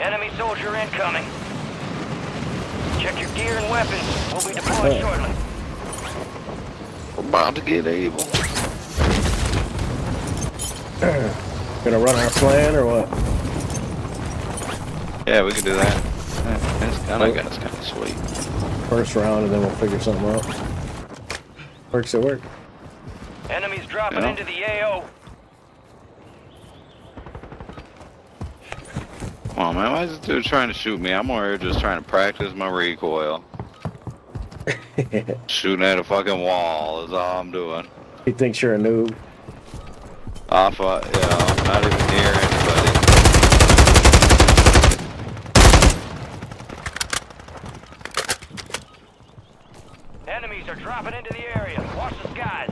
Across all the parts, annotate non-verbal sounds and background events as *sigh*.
Enemy soldier incoming. Check your gear and weapons. We'll be deployed shortly. We're about to get able. *clears throat* Gonna run our plan or what? Yeah, we can do that. Yeah, This gun I got is kind of sweet. First round and then we'll figure something out. Works at work. Enemies dropping Yeah. into the AO. Come on, man. Why is this dude trying to shoot me? I'm over here just trying to practice my recoil. *laughs* Shooting at a fucking wall is all I'm doing. he thinks you're a noob. Off, uh, you know, I'm not even near anybody. Enemies are dropping into the area. Watch the skies.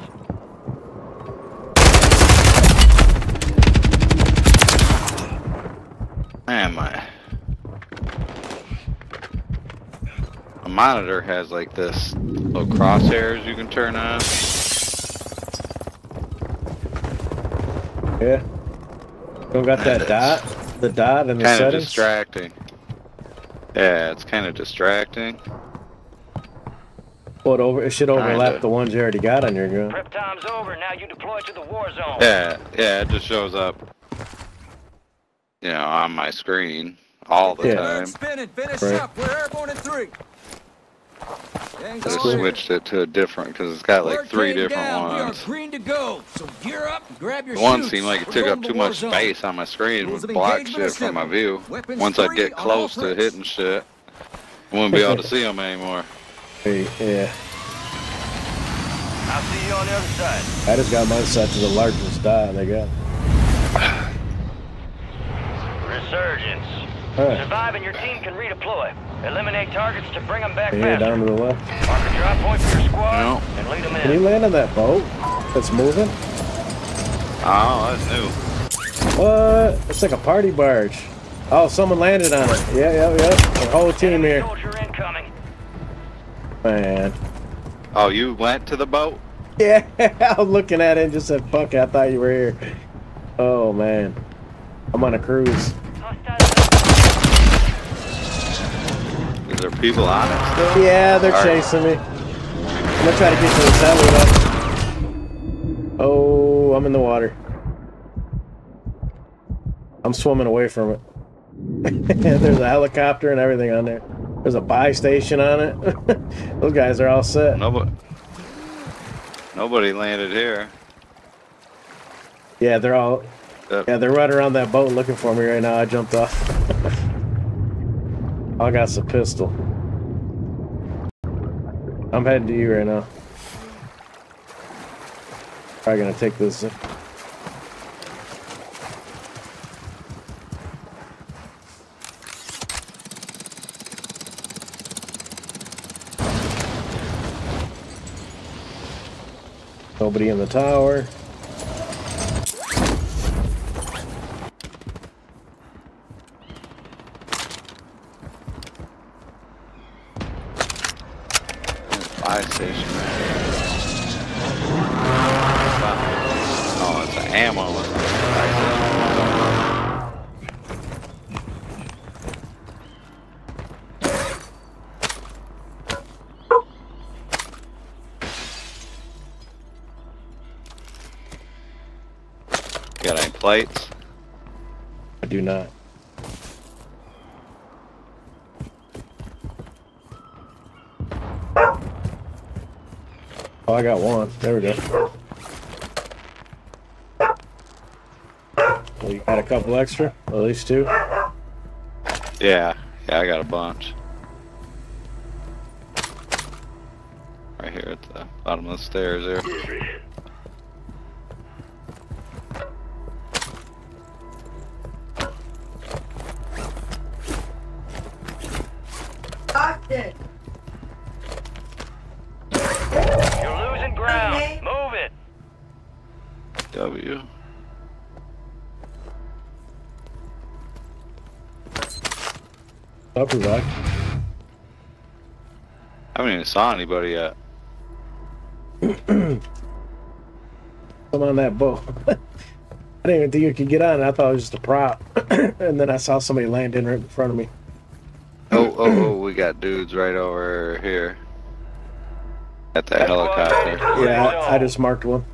Man, my a monitor has like this little crosshairs you can turn on. Yeah. Don't got that dot? The dot in the Kind of settings? distracting. Yeah, it's kind of distracting. Well, it, over, it should overlap Kinda. the ones you already got on your gun. Prep time's over. Now you deploy to the war zone. Yeah, yeah, it just shows up, you know, on my screen all the Yeah. time. spinning. Finish Right. up. We're airborne in three. Gang I just switched it to a different because it's got like three different down. Ones. green to go. So gear up and grab your one seemed like it took up too much zone. space on my screen. It Rules would block shit from my view. Weapons Once I free get close to hitting shit, I wouldn't be able to see them anymore. Hey, yeah. I'll see you on the other side. I just got my set to the largest die they got. Resurgence. Alright. Survive and your team can redeploy. Eliminate targets to bring them back Yeah, faster. down to the left. Mark a drop point for your squad No. and lead them in. Can you land on that boat that's moving? Oh, that's new. What? It's like a party barge. Oh, someone landed on it. Yeah, yeah, yeah. The whole team Enemy here. soldier incoming. Man. Oh, you went to the boat? Yeah, *laughs* I was looking at it and just said, fuck it, I thought you were here. Oh, man. I'm on a cruise. Is there people on it still? Yeah, they're Alright. chasing me. I'm gonna try to get to the satellite up. Oh, I'm in the water. I'm swimming away from it. *laughs* There's a helicopter and everything on there. There's a buy station on it. *laughs* Those guys are all set. Nobody. Nobody landed here. Yeah, they're all. Uh, Yeah, they're right around that boat looking for me right now. I jumped off. *laughs* I got some pistol. I'm heading to you right now. Probably gonna take this. Nobody in the tower. Oh, I got one. There we go. Well, you got a couple extra? At least two? Yeah, yeah, I got a bunch. Right here at the bottom of the stairs there. Back. I haven't even saw anybody yet. *clears throat* Come on that boat. *laughs* I didn't even think you could get on. I thought it was just a prop. *clears throat* and then I saw somebody land in right in front of me. Oh, oh, oh, we got dudes right over here. At the helicopter. Yeah, I, I just marked one.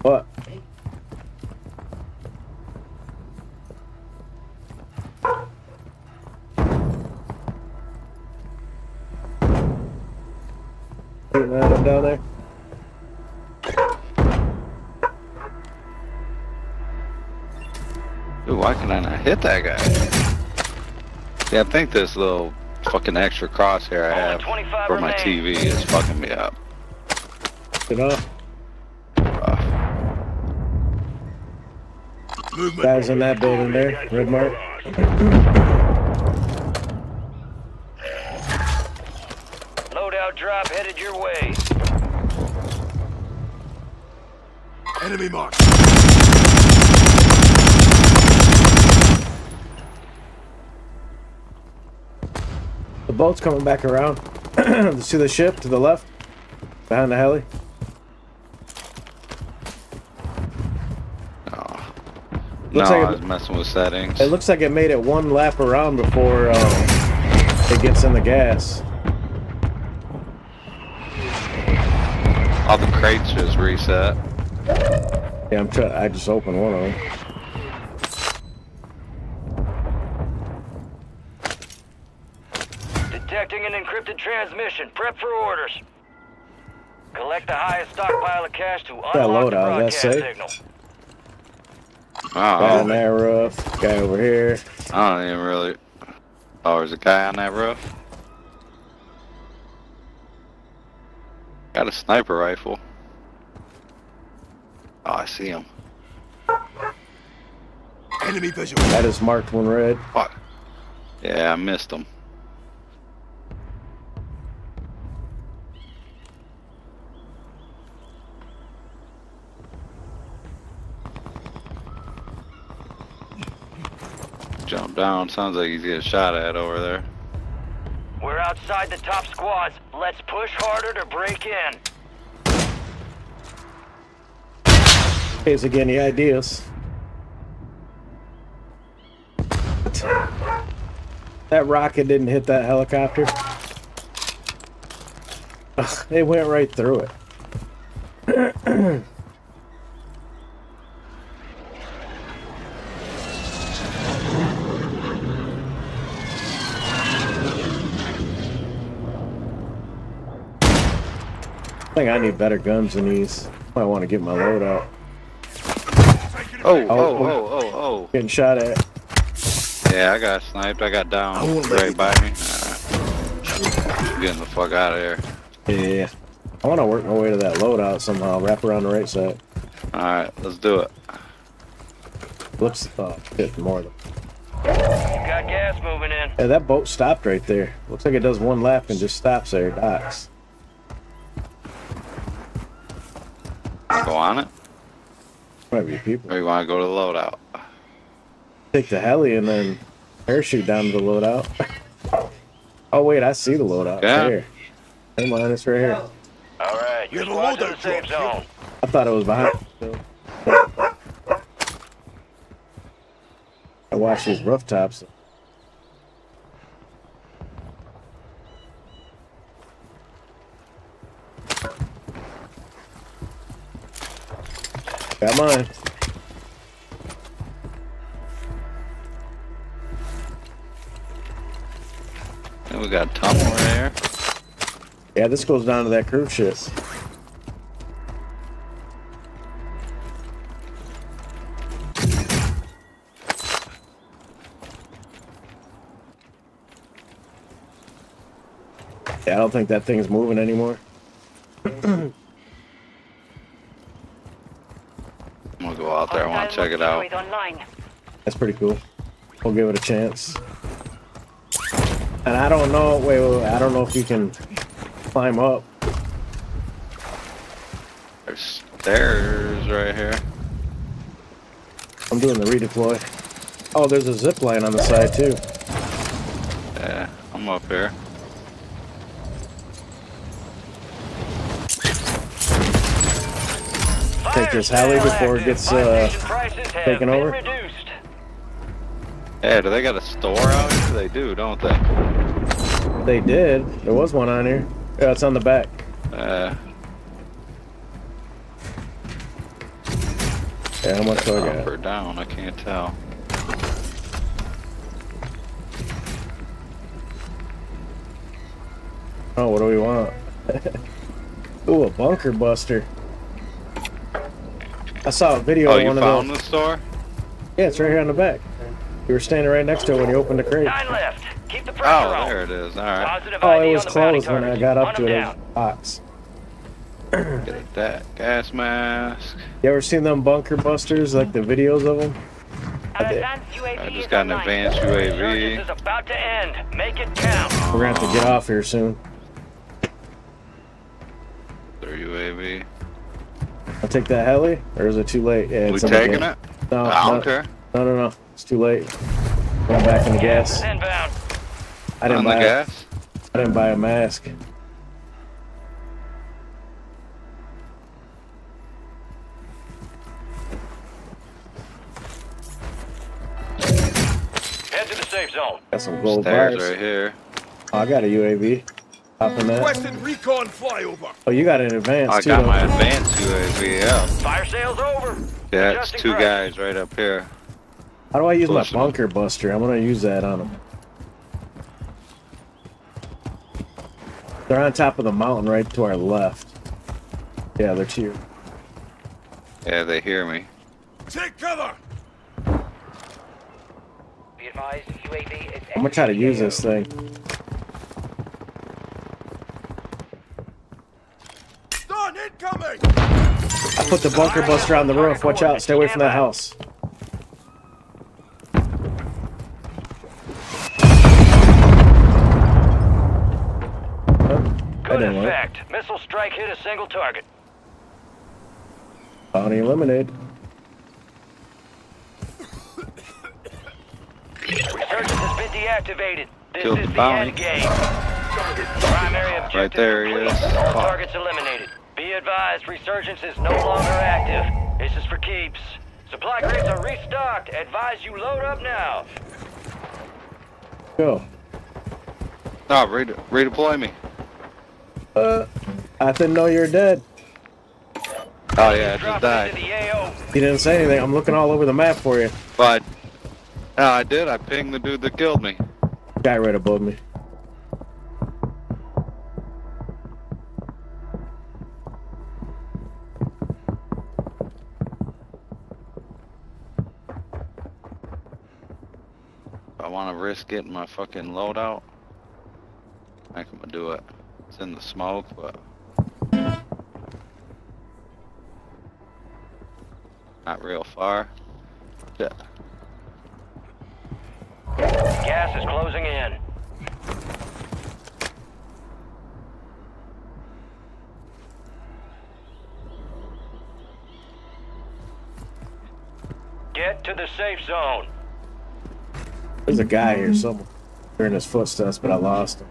What? Shooting at him down there. Dude, why can I not hit that guy? Yeah, I think this little fucking extra crosshair I have for my. TV is fucking me up. Get off. Rough. Guys in that building there. Red mark. *laughs* Loadout drop headed your way. Enemy mark. The boat's coming back around. *clears throat* See the ship to the left? Behind the heli? No. Looks no, like I it- messing with settings. It looks like it made it one lap around before um, it gets in the gas. All the crates just reset. Yeah, I'm trying. I just opened one of them. Detecting an encrypted transmission. Prep for orders. Collect the highest stockpile of cash to unlock the loadout, broadcast that's safe. signal. Guy Oh, on that roof. Guy over here. I don't even really. Oh, there's a guy on that roof. Got a sniper rifle. Oh, I see him. Enemy visual. That is marked one red. What? Yeah, I missed him. Jump down. Sounds like he's getting shot at over there. We're outside the top squads. Let's push harder to break in. Case I any ideas. That rocket didn't hit that helicopter. Ugh, it went right through it. I think I need better guns than these. I want to get my load out. Oh, oh, oh, Oh, oh, oh, oh. Getting shot at. Yeah, I got sniped. I got I down won't right by me. Alright. Getting the fuck out of here. Yeah. I want to work my way to that loadout somehow. Wrap around the right side. Alright, let's do it. Looks oh shit more than. You got gas moving in. Yeah, that boat stopped right there. Looks like it does one lap and just stops there, docks. Go on it. Might be people. Or you want to go to the loadout? Take the heli and then parachute down to the loadout. *laughs* oh wait, I see the loadout. Yeah. There. Come on, it's right here. All right, your We have a in the loadout safe drop. zone. I thought it was behind. I watch these rooftops. Got mine. And we got a tunnel right here. Yeah, this goes down to that cruise ship. Yeah, I don't think that thing's moving anymore. *clears throat* I'm gonna go out there. I want to check it out. Online. That's pretty cool. We'll give it a chance. And I don't know. Wait, wait, wait I don't know if you can climb up. There's stairs right here. I'm doing the redeploy. Oh, there's a zip line on the side too. Yeah, I'm up here. Take this heli before it gets uh, taken over? Reduced. Hey, do they got a store out here? They do, don't they? They did. There was one on here. Yeah, it's on the back. Uh, Yeah, how much do I up got? or down, I can't tell. Oh, what do we want? *laughs* Ooh, a bunker buster. I saw a video Oh, of you one of found those. the store? Yeah, it's right here on the back. You were standing right next to it when you opened the crate. Nine left. Keep the pressure Oh, on. there it is. Alright. Positive Oh, ID it was on the bounty closed when I got up to it. 'em It was box. *clears throat* Get that gas mask. You ever seen them bunker busters, like the videos of them? An did. I just got an advanced Resurgence UAV. is about to end. Make it count. We're gonna have to get off here soon. Their UAV. I'll take that heli, or is it too late? Yeah, We it's in taking game. it? No, I no, don't care. no, no, no. It's too late. Going back in the gas. Inbound. I didn't On the buy. gas? I didn't buy a mask. Head to the safe zone. Got some gold Stairs bars. right here. Oh, I got a UAV. Hopping that. Requesting recon flyover. Oh, you got an advance I too. got don't my you? advanced UAV, yeah. Fire sales over. Yeah, it's Adjusting two pressure. guys right up here. How do I use my Close enough. bunker buster? I'm gonna use that on them. They're on top of the mountain right to our left. Yeah, they're to your Yeah, they hear me. Take cover. Be advised, UAV is I'm gonna try to use this thing. Stun incoming. I put the bunker buster on the roof. Watch out. Stay away from that house. Good didn't work. effect. Missile strike hit a single target. Bounty eliminated. Resurgence has been deactivated. This Killed is the the bounty. end game. Primary objective Right there he is. All targets eliminated. Be advised, Resurgence is no longer active. This is for keeps. Supply crates are restocked. Advise you load up now. Go. No, red- redeploy me. Uh, I didn't know you were dead. Oh yeah, I just died. the AO. You didn't say anything. I'm looking all over the map for you. But no, I did. I pinged the dude that killed me. Guy right above me. Getting my fucking loadout, I'm gonna do it. It's in the smoke, but not real far. Yeah. Gas is closing in. Get to the safe zone. There's a guy here mm-hmm. somewhere. Hearing his footsteps, but I lost him.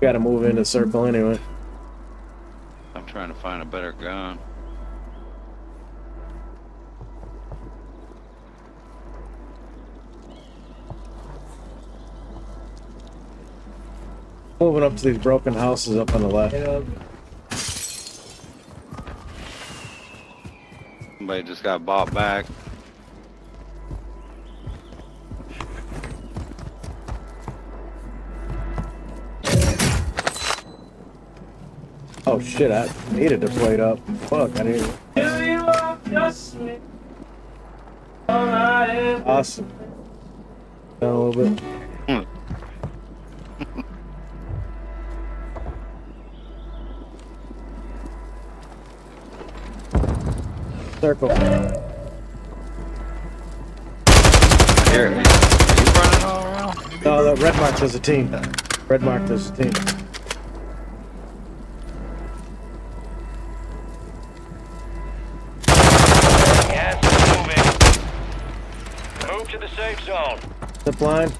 Gotta move into the circle anyway. I'm trying to find a better gun. Moving up to these broken houses up on the left. Somebody just got bought back. Oh shit, I needed to plate up. Fuck, I didn't. Awesome. Down a little bit. Circle. Here, are you running all around? No, the red mark does a team. Red mark does a team. Gas is moving. Move to the safe zone. Zip line.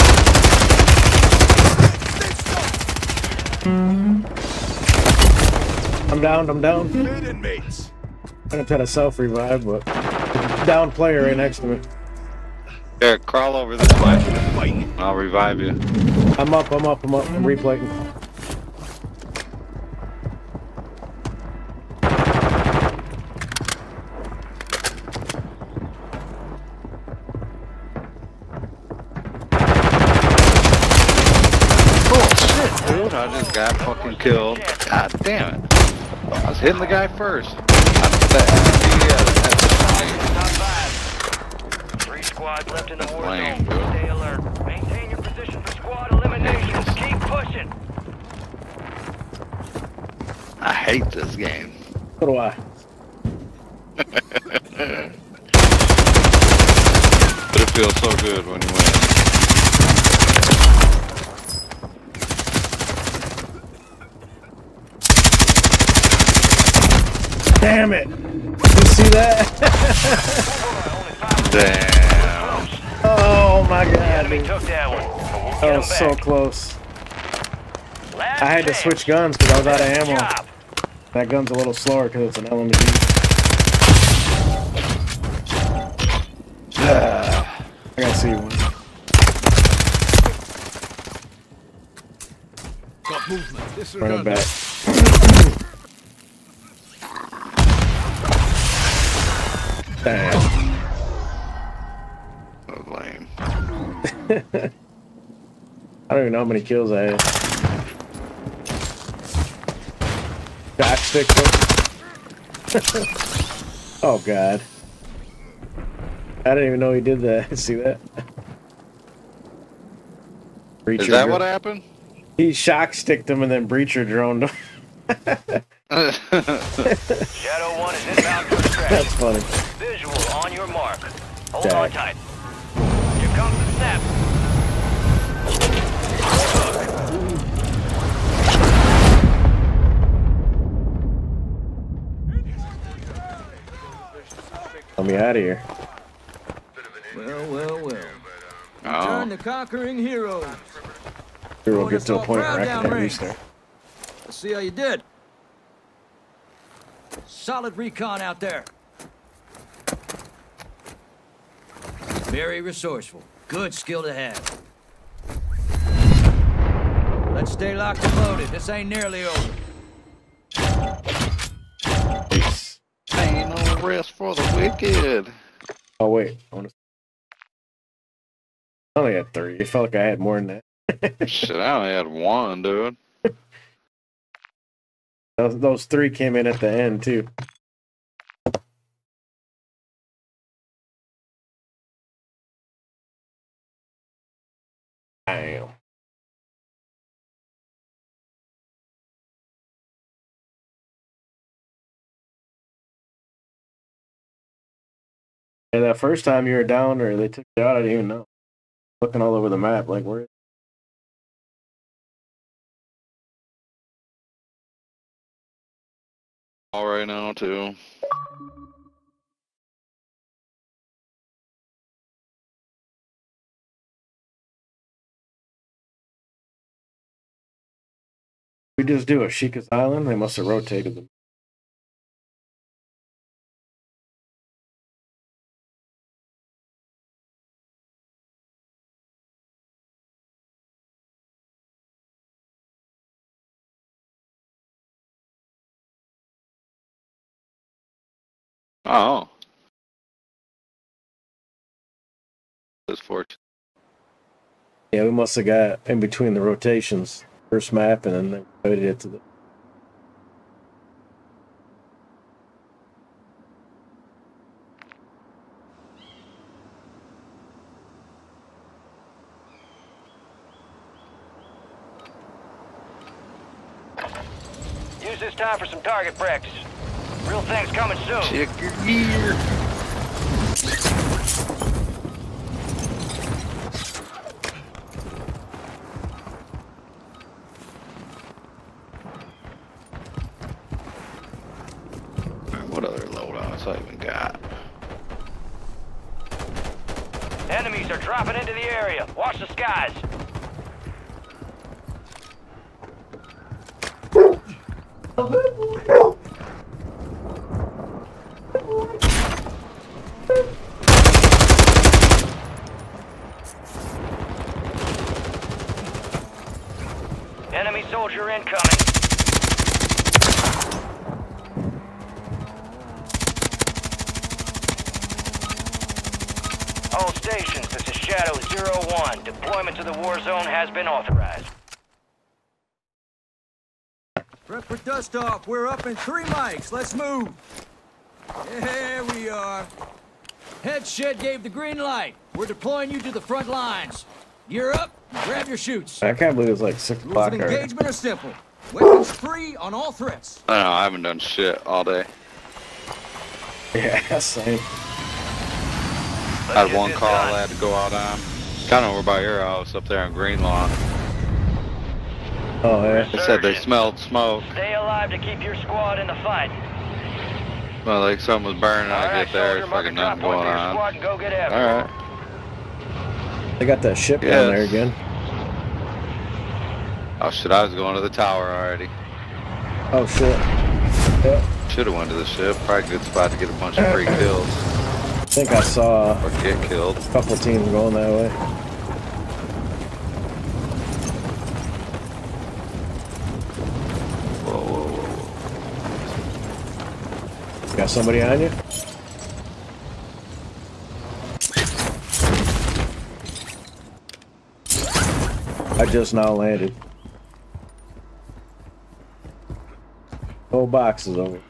I'm down, I'm down. Good inmates. I'm gonna try to self revive, but down player right next to me. Here, crawl over this way. I'll revive you. I'm up, I'm up, I'm up. I'm replating. Oh, dude, I just got fucking killed. God damn it. I was hitting the guy first. I put that Top five. Three squads left in the war zone. Stay alert. Maintain your position for squad elimination. Keep pushing. I hate this game. So do I. *laughs* But it feels so good when you win. Damn it! You see that? *laughs* Damn. oh my god, took that one. We'll get That 'em was so close. Last I had to switch guns because I was out of ammo. Job. That gun's a little slower because it's an LMG. Ah, *sighs* I gotta see one. Got movement. Disregard Running that. Damn. That was lame. *laughs* I don't even know how many kills I had. Got stick *laughs* Oh god. I didn't even know he did that. *laughs* See that? Breacher Is that what happened? He shock sticked him and then breacher droned him. *laughs* Shadow 1 is inbound for extraction. That's funny. Visual on your mark. Hold Okay. on tight. Here comes the snap. Let me out of here. Well, well, well. oh. Turn the conquering heroes. Here we'll get to a point where I can down at range. least Let's see how you did. Solid recon out there. Very resourceful. Good skill to have. Let's stay locked and loaded. This ain't nearly over. Peace. Ain't no rest for the wicked. Oh wait. I wanna- I only had three. It felt like I had more than that. Shit, I only had one, dude. *laughs* Those, those three came in at the end too. Damn. And that first time you were down or they took you out, I didn't even know. Looking all over the map, like where All right now, too. we just do Ashika's Island. They must have rotated them. Oh. It's fortunate. Yeah, we must have got in between the rotations, first map, and then they rotated it to the. Use this time for some target practice. Real things coming soon. Check your gear. What other loadouts I even got? Enemies are dropping into the area. Watch the skies. Enemy soldier incoming. All stations, this is Shadow Zero One. Deployment to the war zone has been authorized. Prep for dust off. We're up in three mics. Let's move. Here we are. Head shed gave the green light. We're deploying you to the front lines. Gear up. Grab your shoots. I can't believe it's like six Rules o'clock of engagement are simple. Weapons free on all threats. I know, I haven't done shit all day. *laughs* Yeah, same. I had one call I had to go out on. Kind of over by your house up there on Greenlawn. Oh yeah. They said they smelled smoke. Stay alive to keep your squad in the fight. Well, like something was burning. I Alright, get there, soldier, it's fucking drop nothing going on. squad and go get it. right. They got that ship down there again. Oh shit, I was going to the tower already. Oh shit. Yeah. Should have went to the ship. Probably a good spot to get a bunch of free *laughs* kills I think I saw or get killed. a couple teams going that way. Whoa, whoa, whoa, whoa. Got somebody on you? I just now landed. Whole box is over.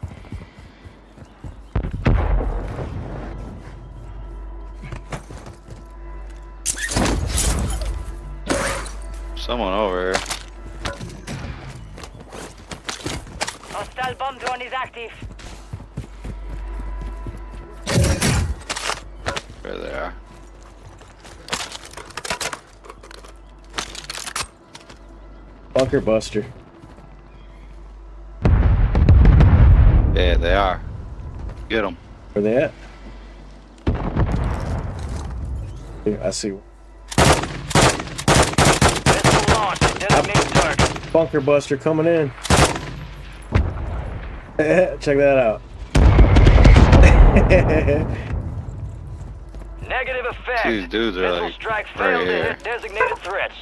Someone over here. Hostile bomb drone is active. There they are. Bunker buster. Yeah, they are. Get them. Where they at? Yeah, I see. Missile launched. Designated target. Bunker buster coming in. *laughs* Check that out. *laughs* Negative effect. These dudes are Missile like strike right failed to here. hit designated threats.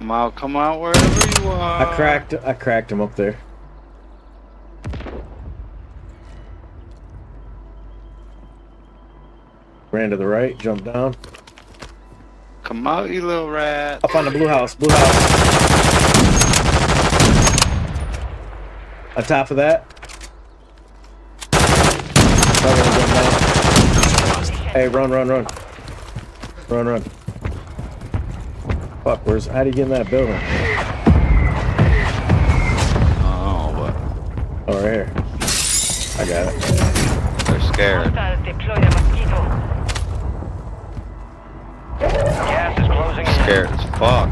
Come out, come out wherever you are. I cracked. I cracked him up there. Ran to the right, jumped down. Come out, you little rat. Up on the blue house. Blue house. On top of that. Probably gonna jump down. Hey, run, run, run. Run, run. Fuck, where's. How do you get in that building? Oh, but right here. I got it. they're scared. Hostiles deploy. Gas is closing. Scared as fuck.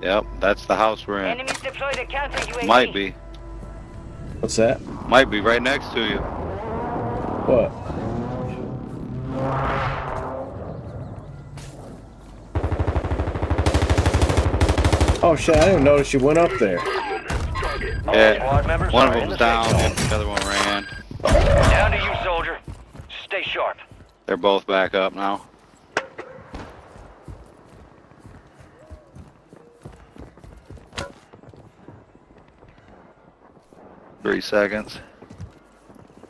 Yep, that's the house we're in. Enemies deploy the counter UAV. Might be. What's that? Might be right next to you. What? Oh shit, I didn't notice you went up there. Yeah, One of are in them's down safe and the other one ran. Down to you, soldier. Stay sharp. They're both back up now. Three seconds.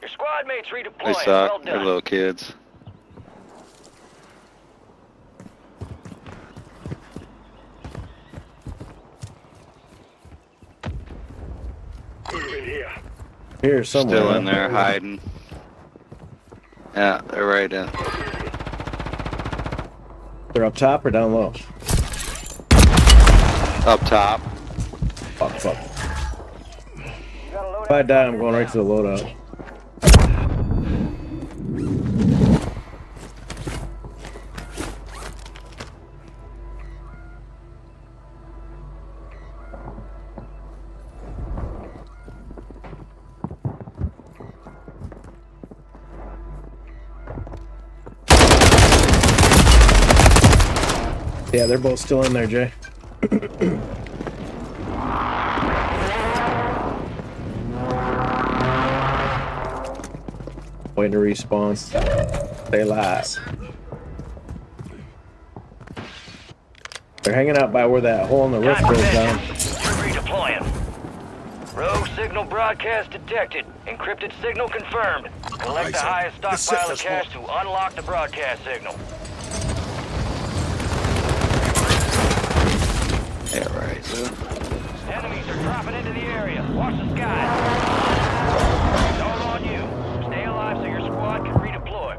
Your squad mates They redeploying. Well suck. They're little kids. Here, somewhere. Still in there hiding. Yeah, they're right in. They're up top or down low? Up top. Fuck, fuck. If I die, I'm going right to the loadout. Yeah, they're both still in there, Jay. *clears throat* Waiting to respawn. They alive. They're hanging out by where that hole in the roof Time goes down. We're redeploying. Rogue signal broadcast detected. Encrypted signal confirmed. Collect the highest stockpile of cash to unlock the broadcast signal. Yeah, right. Enemies are dropping into the area. Watch the skies. It's all on you. Stay alive so your squad can redeploy.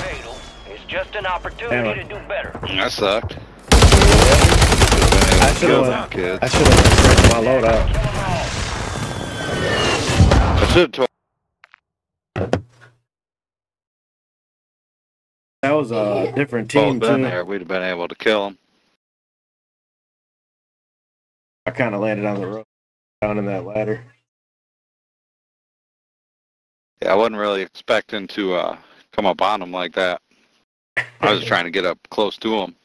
Fatal. It's just an opportunity to do better. That sucked. I should have. I should have switched my load out. Kill 'em all. I should have told. That was a different Both team been too. there, we'd have been able to kill them. I kind of landed on the road, down in that ladder. Yeah, I wasn't really expecting to uh, come up on him like that. I was trying to get up close to them,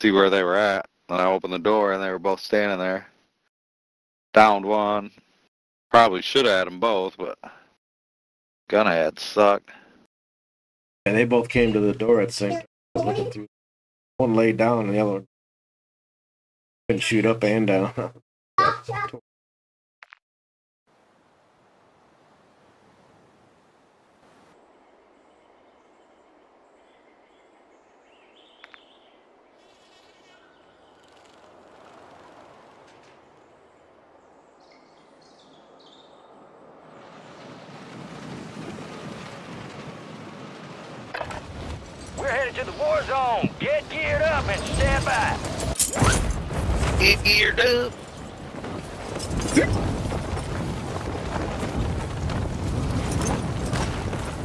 see where they were at. And I opened the door, and they were both standing there. Downed one. Probably should have had them both, but gonna had sucked. And they both came to the door at the same time. I was looking through. One laid down, and the other one couldn't shoot up and down. We're headed to the war zone. Get geared up and stand by. Get geared up.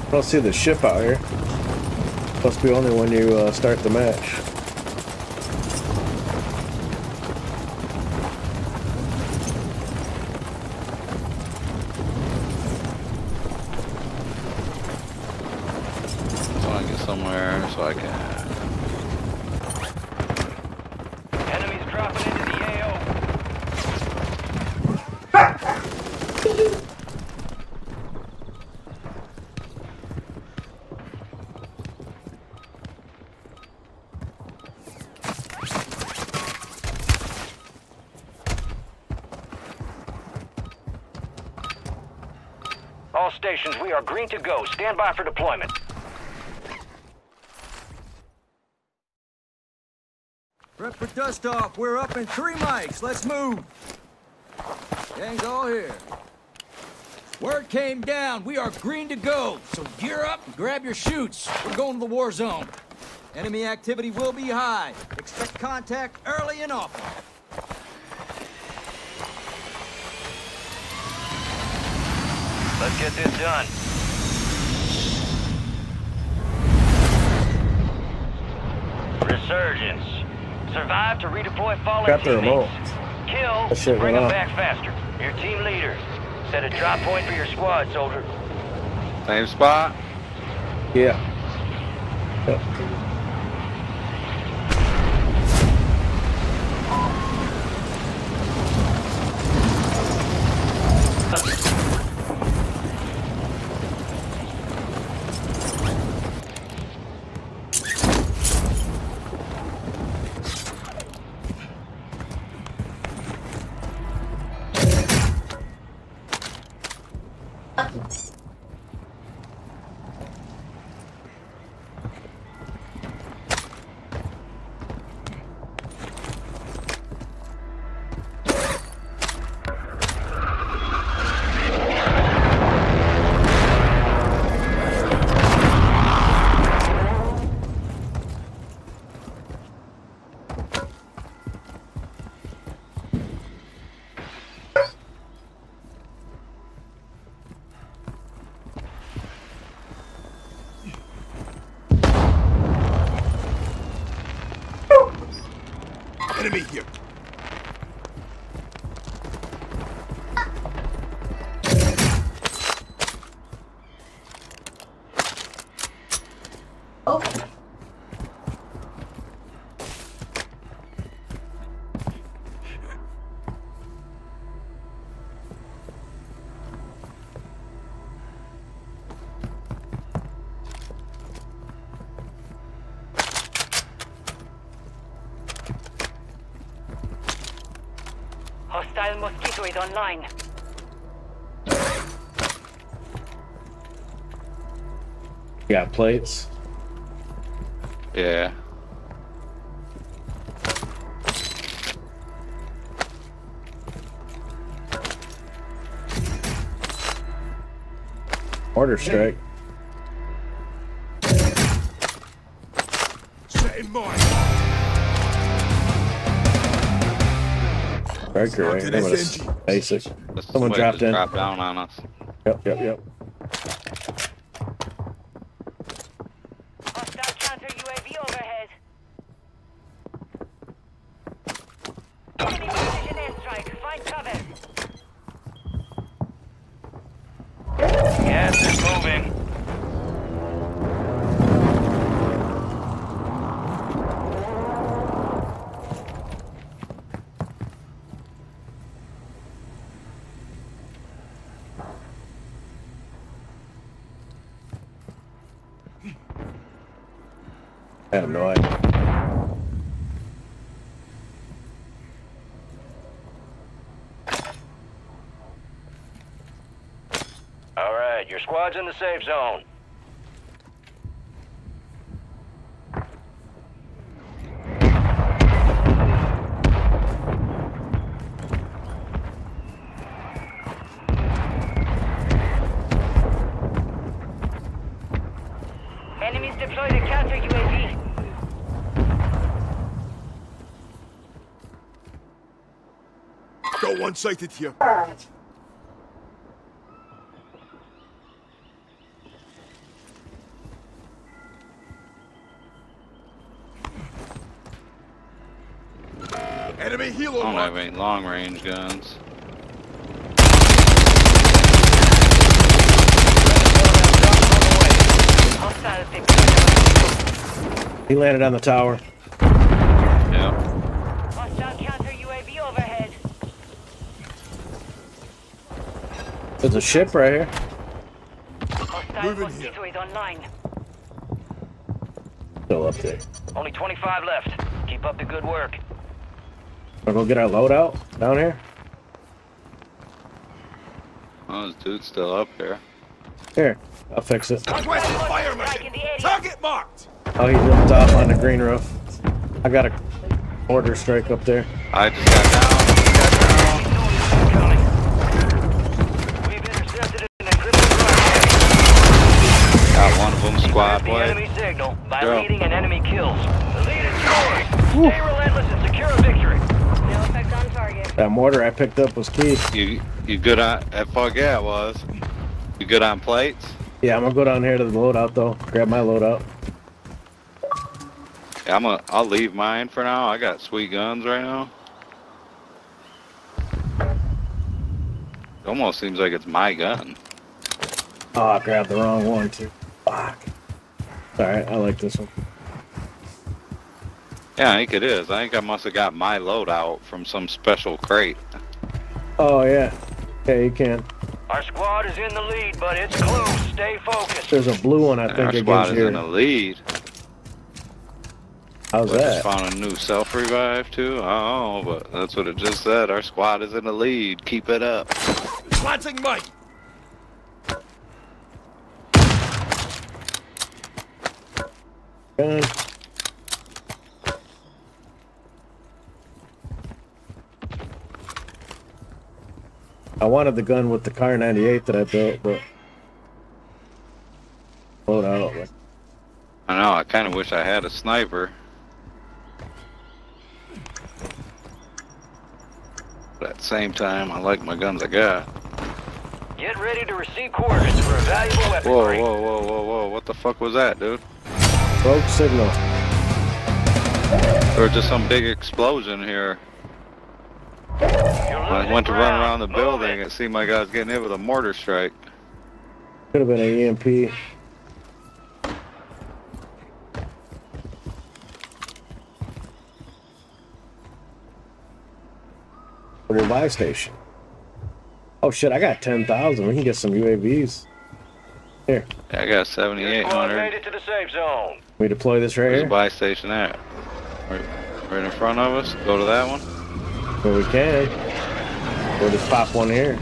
I don't see the ship out here. Must be only when you uh, start the match. Green to go. Stand by for deployment. Prep for dust off. We're up in three mics. Let's move. Gang's all here. Word came down. We are green to go. So gear up and grab your chutes. We're going to the war zone. Enemy activity will be high. Expect contact early and often. Let's get this done. Resurgence. Survive to redeploy fallen Got the teammates. remote. Kill, That shit bring them off. back faster. Your team leader. Set a drop point for your squad, soldier. Same spot. Yeah. Enemy here. Is online. Got plates. Yeah. Mortar strike. Setting mine. Striker right Marked here, an but it's SMG. basic. Someone dropped in. dropped down on us. Yep, yep, yep. Squad's in the safe zone. Enemies deployed a counter UAV. Got one sighted here. Enemy I don't have any long range guns. He landed on the tower. Yep. Hostile counter UAV overhead. There's a ship right here. Hostile Moving Mosquito is online. Still up there. Only 25 left. Keep up the good work. Wanna go get our loadout down here? Oh, this dude's still up here. Here, I'll fix it. Requesting fire Strike in mission. the. Target marked. Oh, he's up top on the green roof. I got a mortar strike up there. I just got down. Got down. Coming. We've intercepted an encrypted broadcast. Got one of them squad Encrypt the way. enemy signal by Yeah. leading and enemy kills. The lead is yours. Stay That mortar I picked up was key. You you good on? eh, Fuck yeah, it was. You good on plates? Yeah, I'm gonna go down here to the loadout though. Grab my loadout. Yeah, I'm gonna. I'll leave mine for now. I got sweet guns right now. It almost seems like it's my gun. Oh, I grabbed the wrong one too. Fuck. Alright, I like this one. Yeah, I think it is. I think I must have got my loadout from some special crate. Oh yeah. Yeah, you can. Our squad is in the lead, but it's close. Stay focused. There's a blue one I And think our it squad gives is in the you. lead. How's I just found a new self revive too. Oh, but that's what it just said. Our squad is in the lead. Keep it up. Planting mine. Gun. I wanted the gun with the Kar98 that I built, but loadout. I know. I kind of wish I had a sniper. But at the same time, I like my guns I got. Get ready to receive coordinates for a valuable weapon Whoa, whoa, whoa, whoa, whoa! What the fuck was that, dude? Broke signal. There was just some big explosion here. You're When I went to run around the building, it. it seemed like I was getting hit with a mortar strike. Could have been an EMP. Revive station. Oh shit, I got 10,000. We can get some UAVs. Here, Yeah, I got Your squad made 7,800. it to the safe zone. we deploy this right Where's the here. buy station at? Right, right in front of us. Go to that one. Where we can. We'll just pop one here.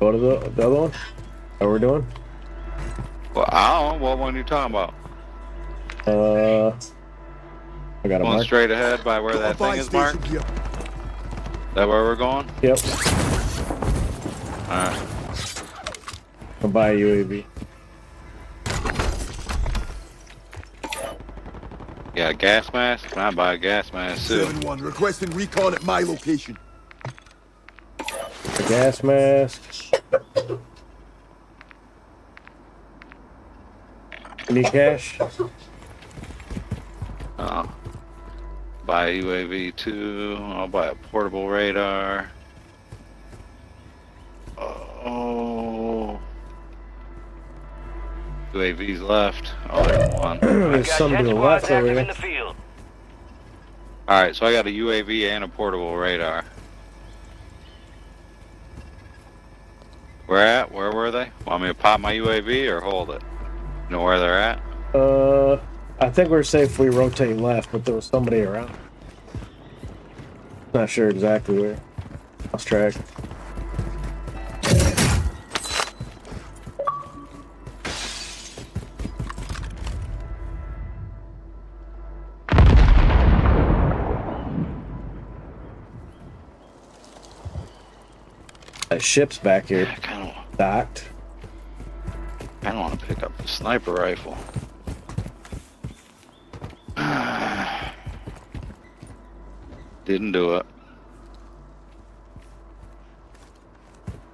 Go to the, the other one? What we're doing? Well, I don't know. What one you talking about? Uh, I got a Going mark. straight ahead by where that thing is marked? here. That where we're going? Yep, Alright. I'll buy a UAV. Yeah, a gas mask? Can I buy a gas mask too? 7-1, requesting recon at my location. A gas mask. Any cash? Uh, buy a UAV too. I'll buy a portable radar. Oh. UAVs left. Oh, there's one. *clears throat* There's Got some to the left over active in the field. Alright, so I got a UAV and a portable radar. Where at? Where were they? Want me to pop my UAV or hold it? You know where they're at? Uh, I think we're safe if we rotate left, but there was somebody around. Not sure exactly where. Lost track. That ship's back here, I kind of, docked. kind of want to pick up the sniper rifle. *sighs* Didn't do it.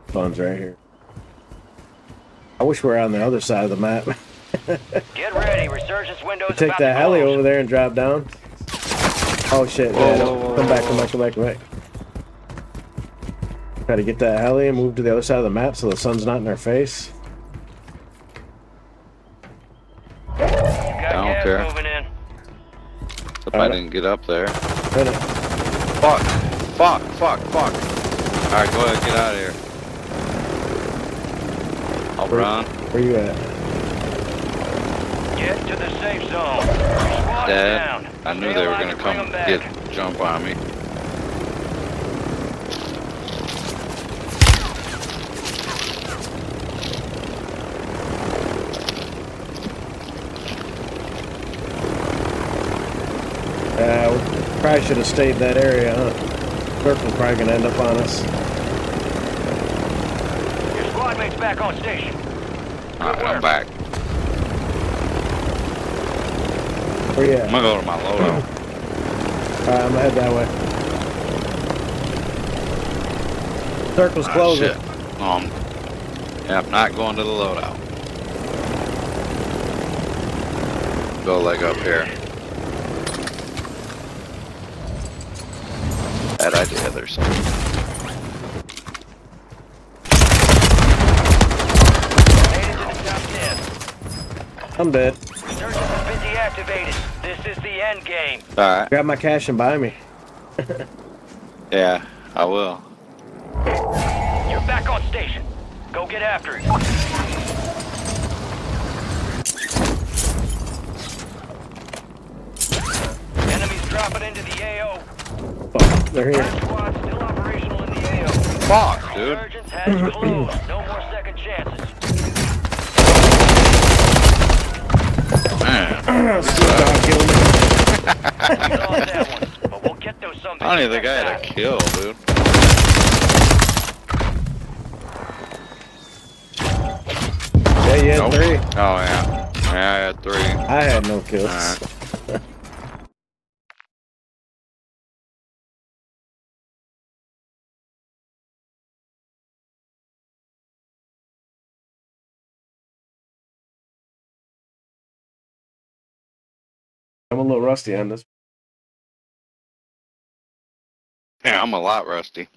Fun's right here. I wish we were on the other side of the map. *laughs* Get ready, resurgence windows Take about that to heli over there and drop down. Oh shit, Whoa, yeah, whoa, whoa, come whoa, back, come whoa. back, come back, come back. Try to get that heli and move to the other side of the map so the sun's not in our face. Got I don't care. moving in. I Alright. didn't get up there. Hit. Fuck! Fuck! Fuck! Fuck! Alright, go ahead, get out of here. I'll Where- run. Where you at? Get to the safe zone. Your squad Dad, down. I knew they were gonna come bring come 'em back. get jump on me. Uh, we probably should have stayed that area, huh? Circle's probably gonna end up on us. Your squad mate's back on station. Alright. I'm back. Where you I'm gonna go to my loadout. *clears throat* Alright, I'm gonna head that way. Circle's Ah, closing. shit. Um, yeah, I'm not going to the loadout. Go leg up here. Bad idea, there's some. Made it to the top 10. I'm dead. Resurgence has been deactivated. This is the end game. Alright, Grab my cash and buy me. yeah, I will. Dude. Resurgence has closed. No more second chances. Man, *clears throat* Dog killed me. We lost that one, we'll get those some I don't even think I had a kill, dude. Yeah, you had Nope. three. Oh, yeah. Yeah, I had three. I had no kills. I'm a little rusty on this. Yeah, I'm a lot rusty.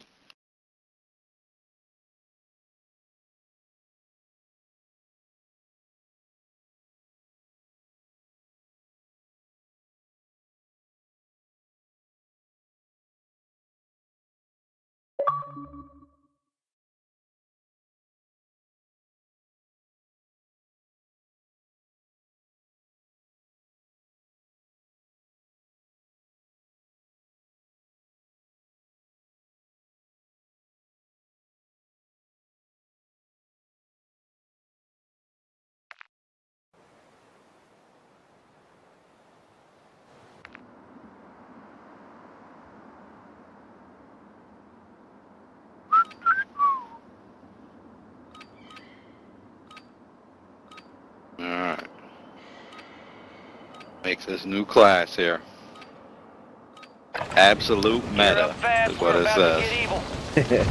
Makes this new class here. Absolute meta up is what we're it says. get.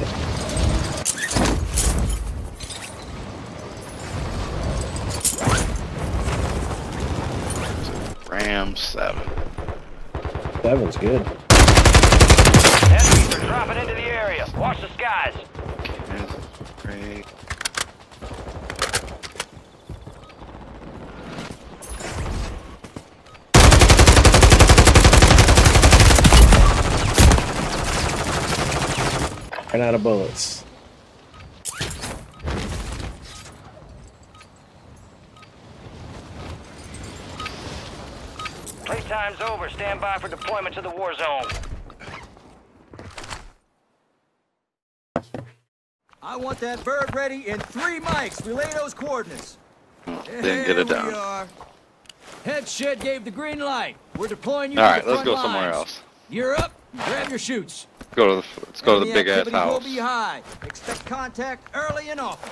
Ram 7. Seven's good. Enemies are dropping into the area. Watch the skies. Great. Ran out of bullets. Playtime's over. Stand by for deployment to the war zone. I want that bird ready in three mics. Relay those coordinates. Didn't get Here it we down. are. Head shed gave the green light. We're deploying you All right, to the let's front go somewhere else. You're up. Grab your shoots. Go to the let's go to the Enemy big ass activity will house. be high. Expect contact early and often.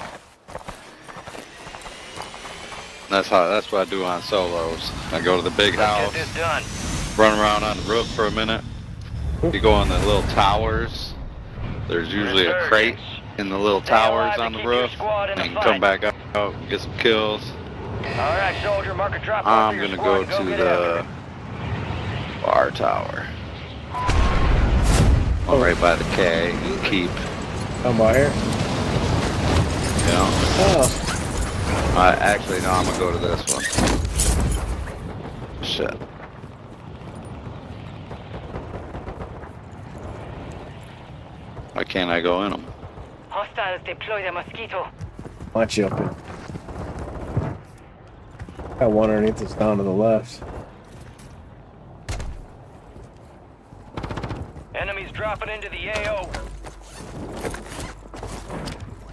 That's how that's what I do on solos. I go to the big Let's house, get this done. run around on the roof for a minute. You go on the little towers. There's usually a crate in the little Stay towers on the roof. And the you can come back up, out, get some kills. All right, soldier. Mark a drop I'm gonna go go to the it. bar tower. I'm right by the K and keep. Come by here. You know. Oh, I actually no, I'm gonna go to this one. Shit. Why can't I go in them? Hostiles deploy the mosquito. watch you up here. Got one underneath us down to the left. Enemies dropping into the AO.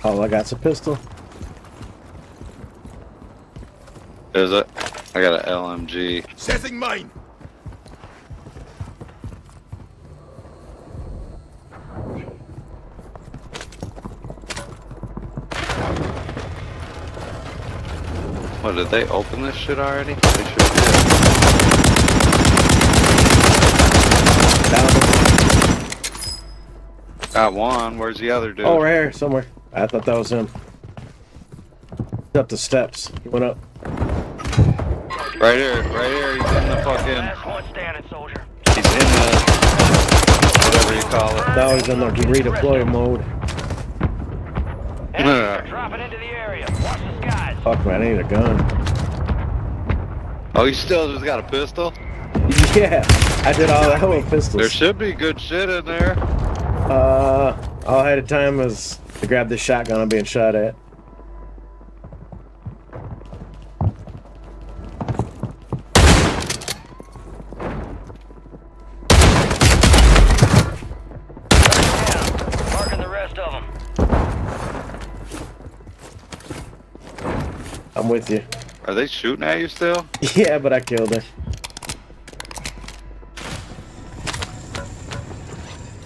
Oh, I got a pistol. Is it? I got an LMG. Setting mine. What did they open this shit already? They sure did. Down. Got one. Where's the other dude? Oh, right here, somewhere. I thought that was him. He's up the steps. He went up. Right here. Right here. He's in the fucking. One standing, soldier. He's in the. Whatever you call it. Now he's in the redeploy mode. Enemies dropping into the area. Watch the skies. Fuck, man, I need a gun. Oh, you still just got a pistol? *laughs* Yeah, I did all that with There pistols. There should be good shit in there. Uh, all I had of time was to grab this shotgun I'm being shot at. Down. Marking the rest of them. I'm with you. Are they shooting at you still? *laughs* Yeah, but I killed her.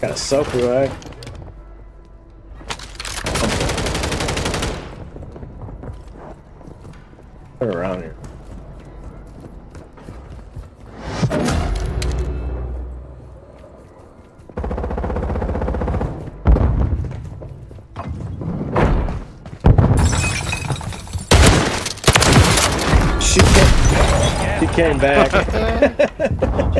Got a soaker rag. Turn around here. She came, she came back. *laughs* *laughs*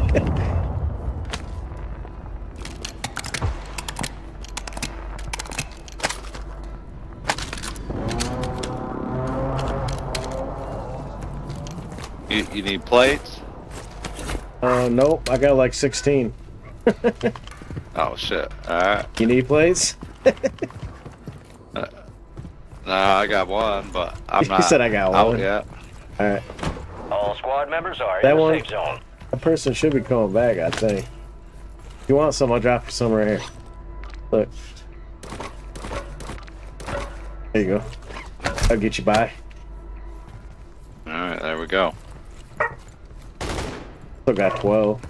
need plates? Uh, nope, I got like 16. *laughs* Oh shit. Alright. You need plates? *laughs* No, I got one, but I'm *laughs* You not said I got out one. yet. Alright. All squad members are That in the one- safe zone. That person should be coming back, I think. If you want some, I'll drop you some right here. Look. There you go. I'll get you by. Alright, there we go. Still got 12.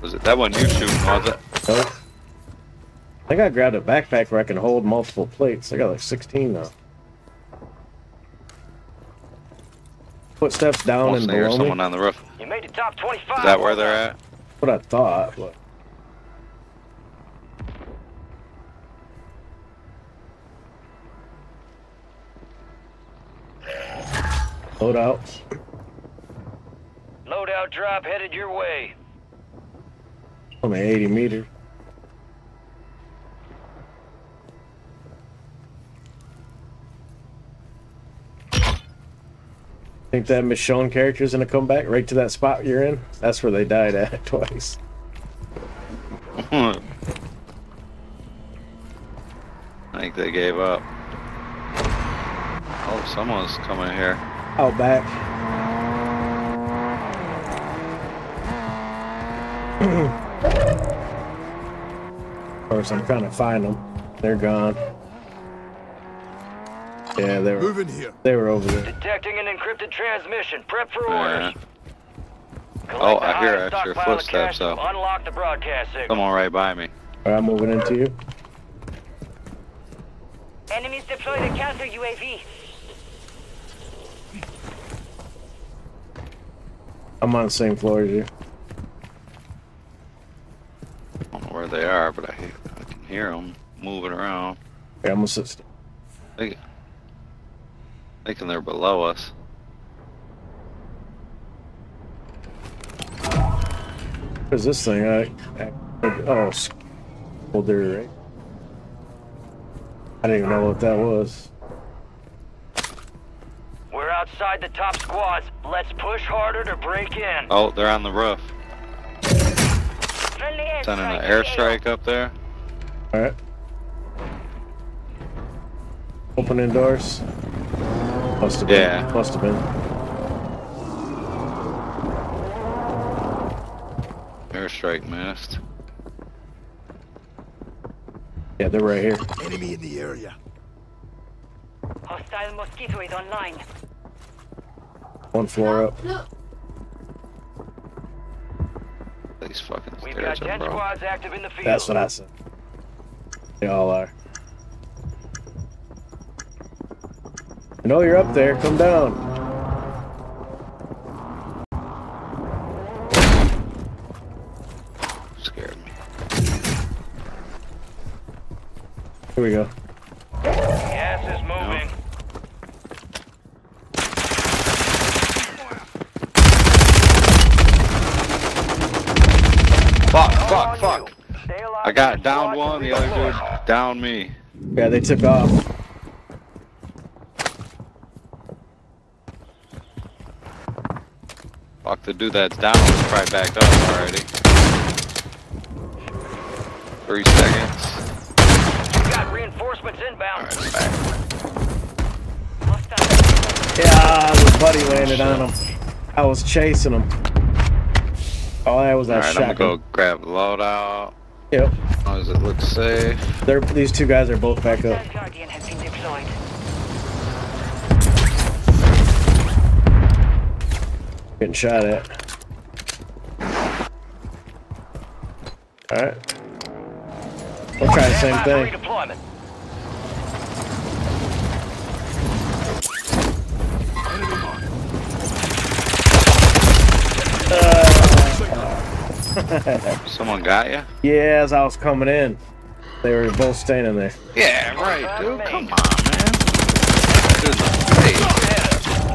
Was it that one you shooting, was it? Nope. I think I grabbed a backpack where I can hold multiple plates. I got like 16 now. footsteps down and Almost near below me. someone on the roof. You made the top 25. Is that where they're at? What I thought, but load out. Loadout drop headed your way. Only 80 meters. Think that Michonne character's gonna come back right to that spot you're in? That's where they died at *laughs* twice. I think they gave up. Oh, someone's coming here. Out back. Of course, I'm trying to find them. They're gone. Yeah, they were Moving here. they were over there. Detecting an encrypted transmission. Prep for Yeah. orders. Oh, Collect Oh, I hear highest extra footsteps, cash to though. Unlock the broadcast signal. on, right by me. All right, I'm moving into you. Enemies deploy the counter UAV. I'm on the same floor as you. I don't know where they are, but I, I can hear them moving around. Yeah, I'm gonna They, thinking they're below us. What is this thing? I, I oh, folder. Right? I didn't even know what that was. We're outside the top squads. Let's push harder to break in. Oh, they're on the roof. Friendly. Sending an airstrike up there. All right. Opening doors. Must have been. Yeah. Must have been. Airstrike missed. Yeah, they're right here. Enemy in the area. Hostile Mosquito is online. One floor up. These fucking We've got 10 broke. squads active in the field. That's what I said. They all are. I know oh, you're up there. Come down. Scared me. Here we go. Gas is moving. Fuck, All fuck, on fuck. you. Stay alive I got down one, the other redeploy. dude down me. Yeah, they took off. Fuck, the dude that's down was probably backed up already. Three seconds. You got reinforcements inbound. Alright, back. Yeah, the buddy landed on him. I was chasing him. All I was that Alright, I'm gonna go grab the loadout. Yep. As long as it looks safe. They're, these two guys are both back up. Guardian has been deployed. Getting shot at. Alright. We'll try the same Stand by thing. *laughs* Someone got you? Yeah, as I was coming in, they were both standing there. Yeah, right, dude. Come on, man. Dude, hey,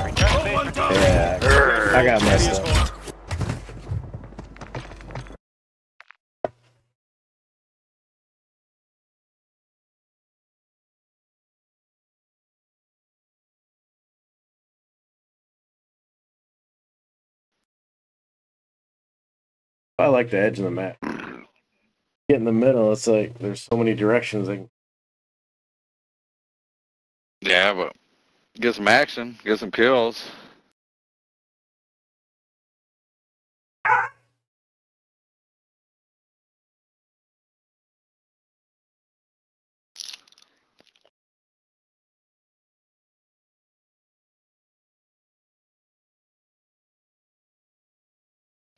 Return to base for Yeah, I got messed up. I like the edge of the map. Get in the middle, it's like there's so many directions. Like, Yeah, but get some action, get some kills.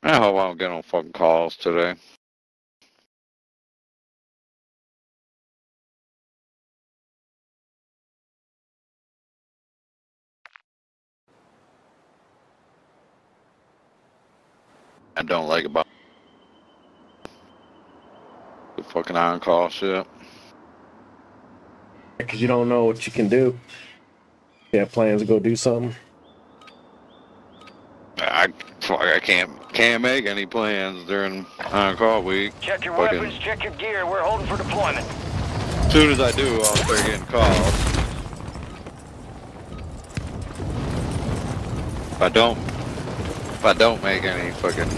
I hope I don't get no fucking calls today. I don't like about the fucking on call shit. Because you don't know what you can do. You have plans to go do something. I fuck, I can't can't make any plans during on call week. Check your Fucking- weapons, check your gear. We're holding for deployment. As soon as I do, I'll start getting calls. If I don't, if I don't make any fucking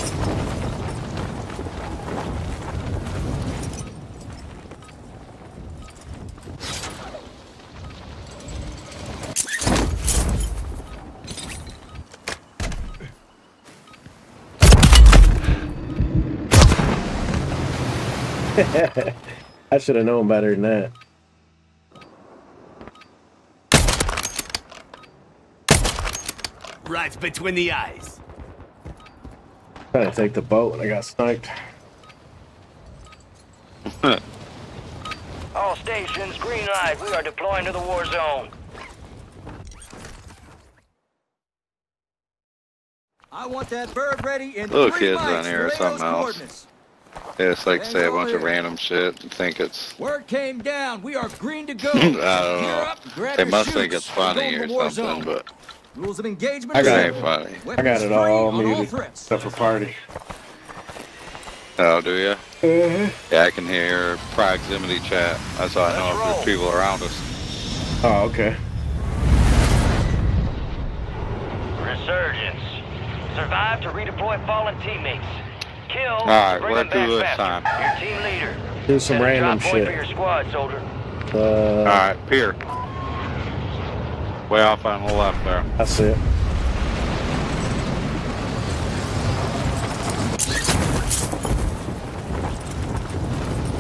*laughs* I should have known better than that. Right between the eyes. Trying to take the boat and I got sniped. *laughs* All stations, green light. We are deploying to the war zone. I want that bird ready in Little three kids mics. on here or something those else. Coordinates. They like say a bunch of random shit and think it's Word came down. We are green to go. *laughs* I don't know. up, They must think it's funny or something, zone. but Rules of engagement. I got ain't funny. I got it all muted. threats. Except for party. Oh, do you? Mm-hmm. Yeah, I can hear proximity chat. That's how I know Let's if roll. there's people around us. Oh, okay. Resurgence. Survive to redeploy fallen teammates. Kill All right, to bring let's do this time. Your team leader. Do some Set random drop point for shit. your squad, soldier. Uh, Alright, pier. Way off on the left there. That's it.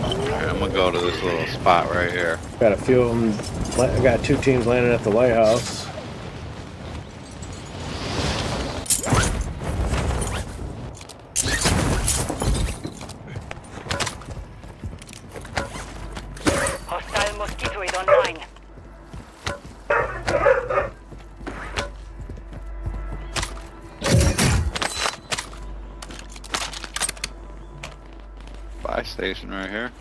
Okay, I'm gonna go to this little spot right here. Got a few of them. I got two teams landing at the lighthouse. Right here.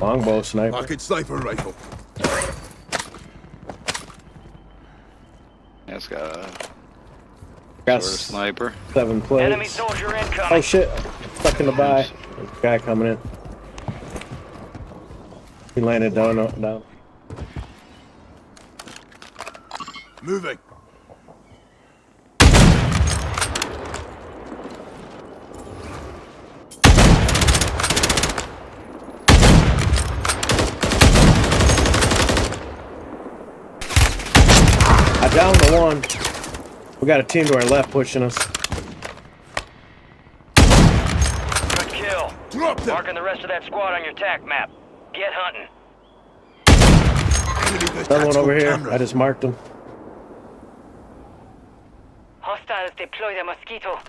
Longbow sniper. Pocket sniper rifle. Yeah, it's got a Got sort of sniper. seven Enemy plates. soldier Oh incoming. shit! Stuck in the buy. There's a guy coming in. He landed down. down. Moving. I downed the one. We got a team to our left pushing us. Good kill. Drop them. Marking the rest of that squad on your TAC map. Get hunting. Enemy Another one over here. camera. I just marked him. Hostiles deploy the mosquito.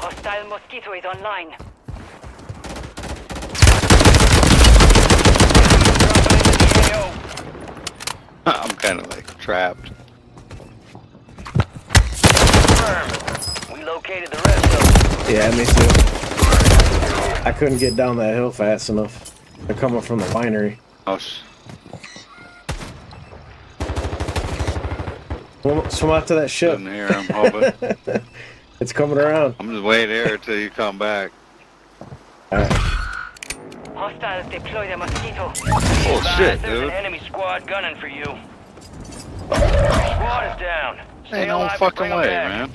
Hostile mosquito is online. Dropping into the AO. *laughs* I'm kind of like trapped. Confirmed. We located the rest of them. Yeah, me too. I couldn't get down that hill fast enough. They're coming from the winery. Oh, Swim, swim out to that ship. didn't hear him. Hoping. *laughs* It's coming around. I'm just waiting here until you come back. Alright. Hostiles deploy the mosquito. Oh Advise, shit, There's dude. an enemy squad gunning for you. Your squad is down. Stay Ain't no fucking bring 'em way, man.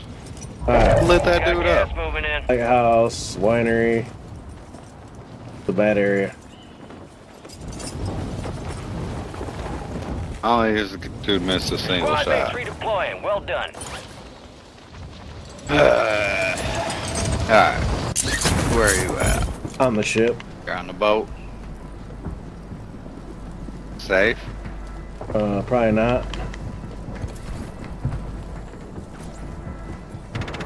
Alright. Lit that dude gas up. moving in. Lighthouse, winery. The bad area. I don't think this dude missed a single Squad mates shot. redeploying. Well done. *sighs* Alright. Where are you at? On the ship. You're on the boat. Safe? Uh, probably not.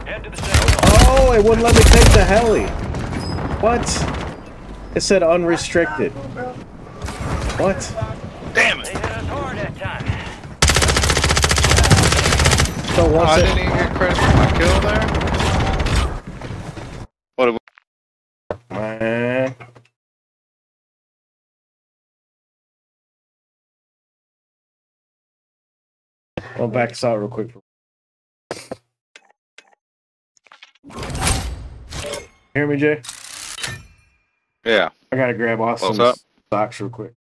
Head to the safe zone. Oh, it wouldn't let me take the heli. What? It said unrestricted. What? Damn it! hit us hard that time. So Oh, once I didn't even get credit for my kill there. What? Man. I'll back us out real quick. Hear me, Jay? Yeah. I gotta grab Austin's up? socks real quick.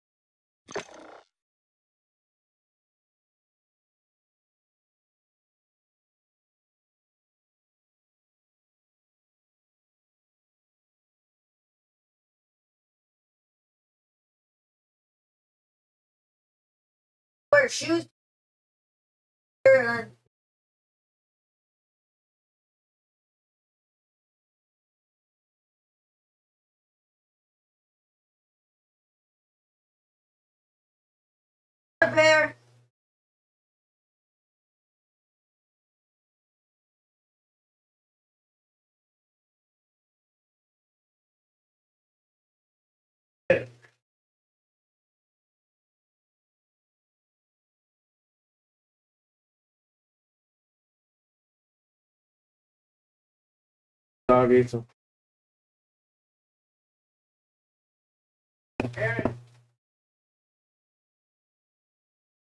wear shoes. Bear. Dog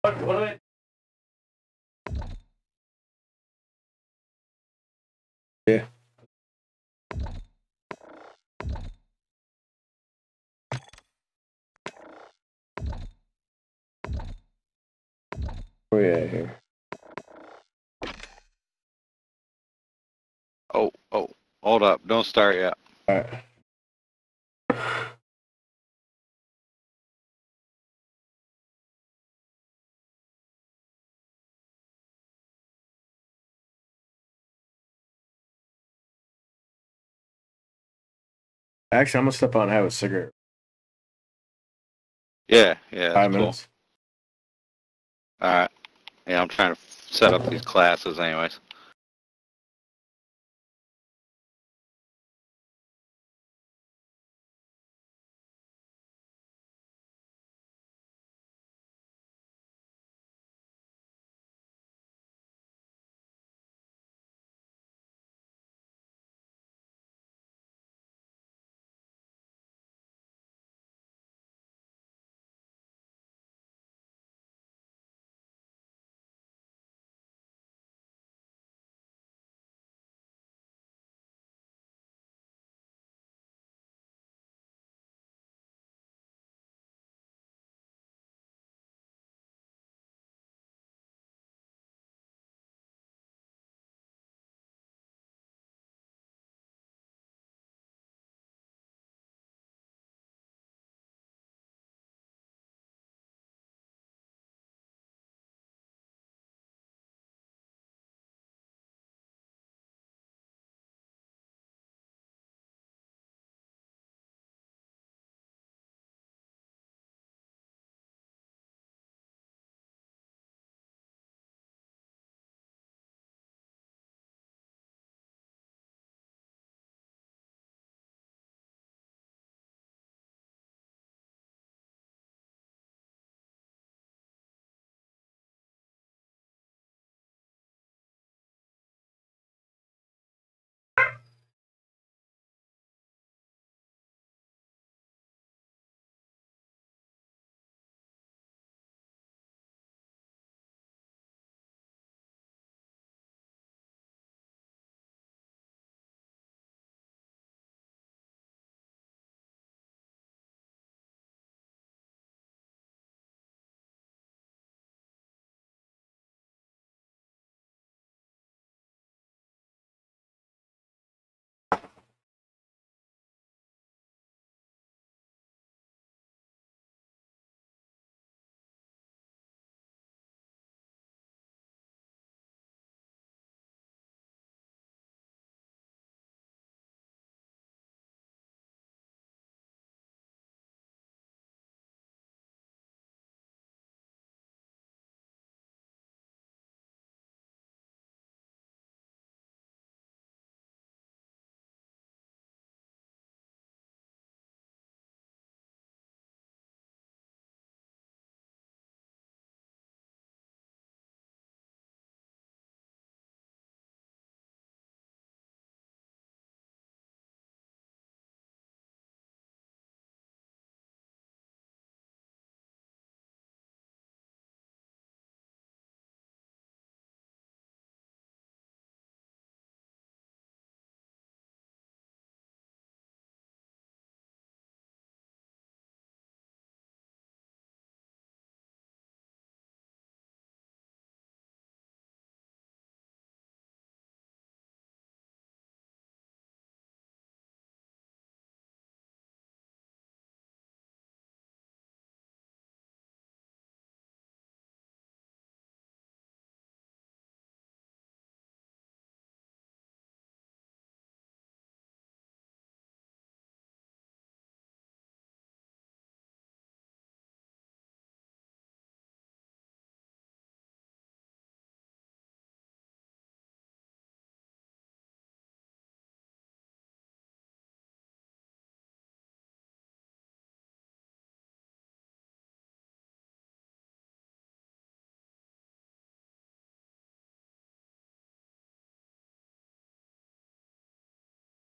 I- Yeah. Oh yeah, here. Oh, oh, hold up. Don't start yet. All right. Actually, I'm gonna step out and have a cigarette. Yeah, yeah. Five cool. minutes. All right. Yeah, I'm trying to set up these classes, anyways.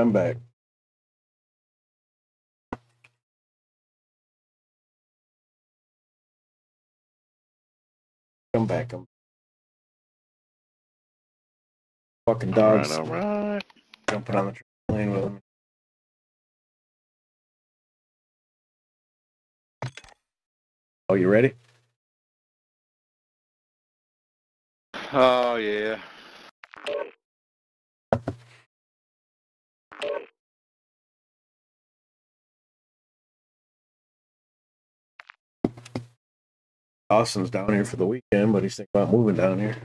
I'm back. Come back. I'm fucking dogs All right, all right. jumping on the trampoline with them. Oh, you ready? Oh yeah. Austin's down here for the weekend, but he's thinking about moving down here.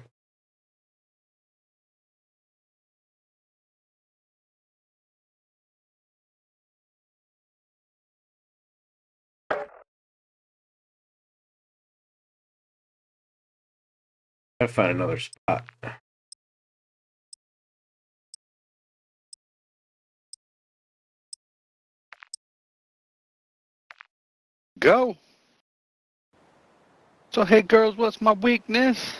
I find another spot. Go. So hey girls, what's my weakness?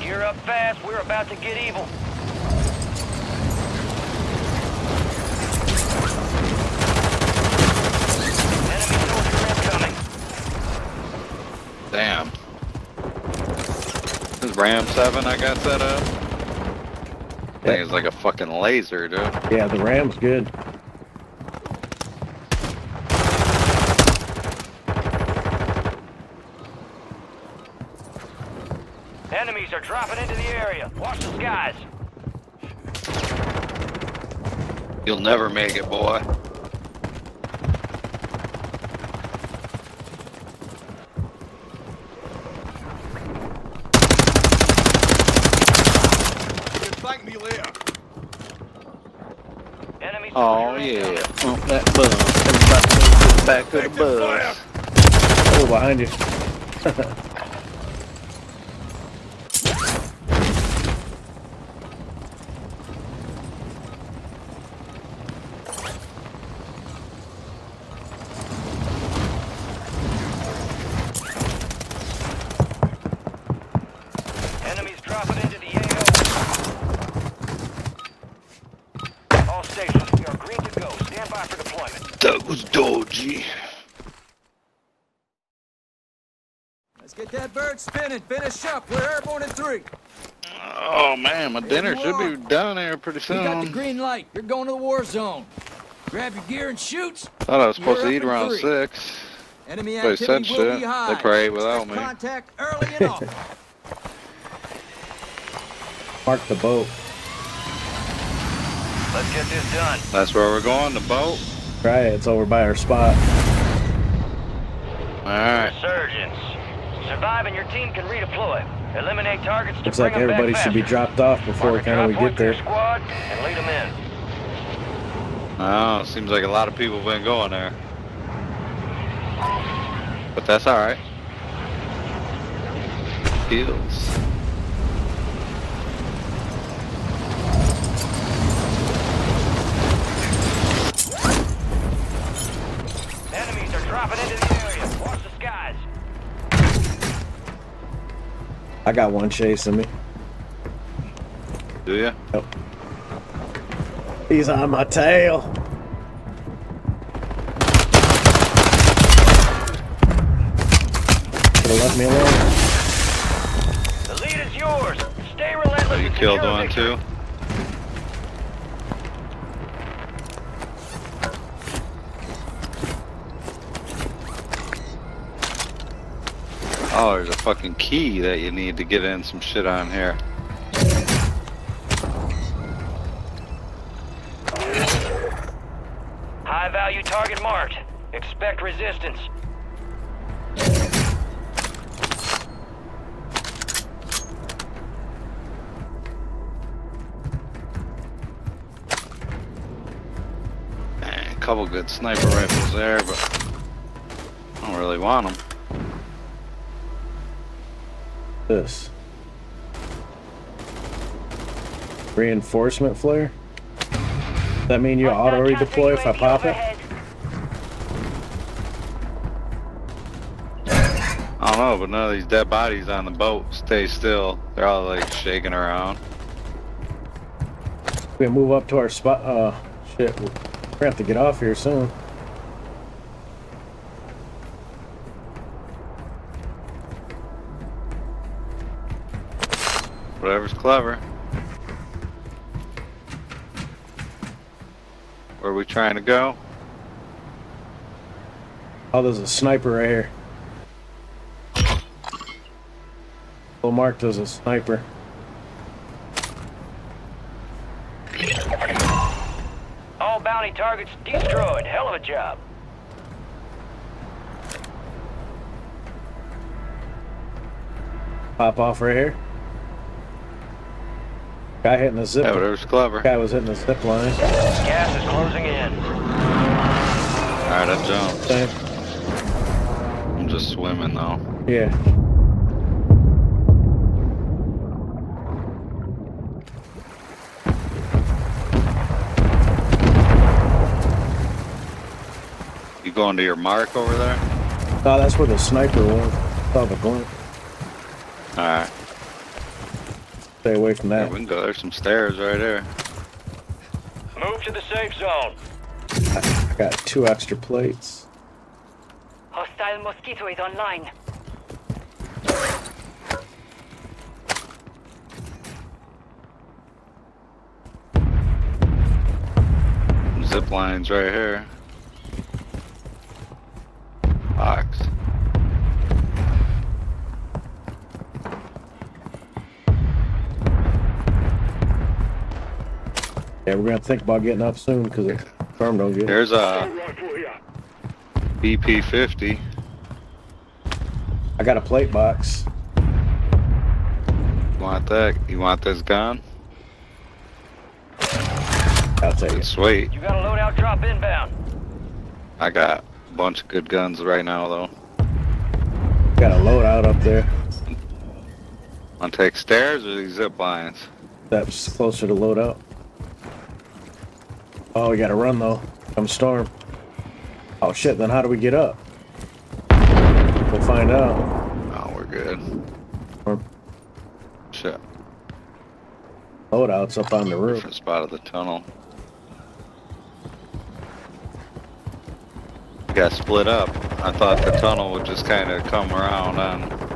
Gear up fast. We're about to get evil. Enemy soldier incoming. Damn. This Ram 7 I got set up. Thing is like a fucking laser, dude. Yeah, the Ram's good. Enemies are dropping into the area. Watch the skies. You'll never make it, boy. You can thank me later. Enemy Oh yeah. incoming. Oh, that buzz. Everybody get back to the Active fire. buzz. Oh, behind you. *laughs* was dodgy. Let's get that bird spinning. Finish up. We're airborne in three. Oh man, my dinner you should be are. down there pretty We got the green light. You're going to the war zone. Grab your gear and shoot. Thought I was supposed You're to eat around three. six. Enemy They activity said will shit. be They high. probably ate without me. Contact early and often. *laughs* Mark the boat. Let's get this done. That's where we're going, the boat. Try it. It's over by our spot. Alright. Surgeons. Survive and your team can redeploy. Eliminate targets Looks bring like everybody should be dropped off before Mark kind of we get there. squad and lead them in. Oh, seems like a lot of people have been going there. But that's alright. Heals. I got one chasing me. Do ya? He's on my tail. Could have left me alone. The lead is yours. Stay relentless. Oh, you killed one too? Oh, there's a fucking key that you need to get in some shit on here. High value target marked. Expect resistance. Man, a couple good sniper rifles there, but I don't really want them. This. Reinforcement flare? Does that mean you auto redeploy if I pop it? I don't know, but none of these dead bodies on the boat stay still. They're all like shaking around. We move up to our spot. Uh, shit. We're gonna have to get off here soon. Whatever's clever. Where are we trying to go? Oh, there's a sniper right here. Well, Mark does a sniper. All bounty targets destroyed. Hell of a job. Pop off right here. Guy hitting the zip. Yeah, was clever. Guy was hitting the zip line. Gas is closing in. Alright, I jumped. Same. I'm just swimming though. Yeah. You going to your mark over there? Oh, that's where the sniper was. Saw the glint. Alright. Stay away from Yeah, that. we can go. There's some stairs right there. Move to the safe zone. I got two extra plates. Hostile Mosquito is online. Zip lines right here. Yeah, we're gonna think about getting up soon because the storm don't get. There's a BP 50. I got a plate box. You want that? You want this gun? I'll take it. Sweet. You got a loadout drop inbound. I got a bunch of good guns right now though. Got a loadout up there. Want to take stairs or these zip lines? That's closer to loadout. Oh, we gotta run though. Come storm. Oh shit, then how do we get up? We'll find out. Oh, we're good. Or Shit. loadout's up on the roof. Different spot of the tunnel. Got split up. I thought the tunnel would just kind of come around on.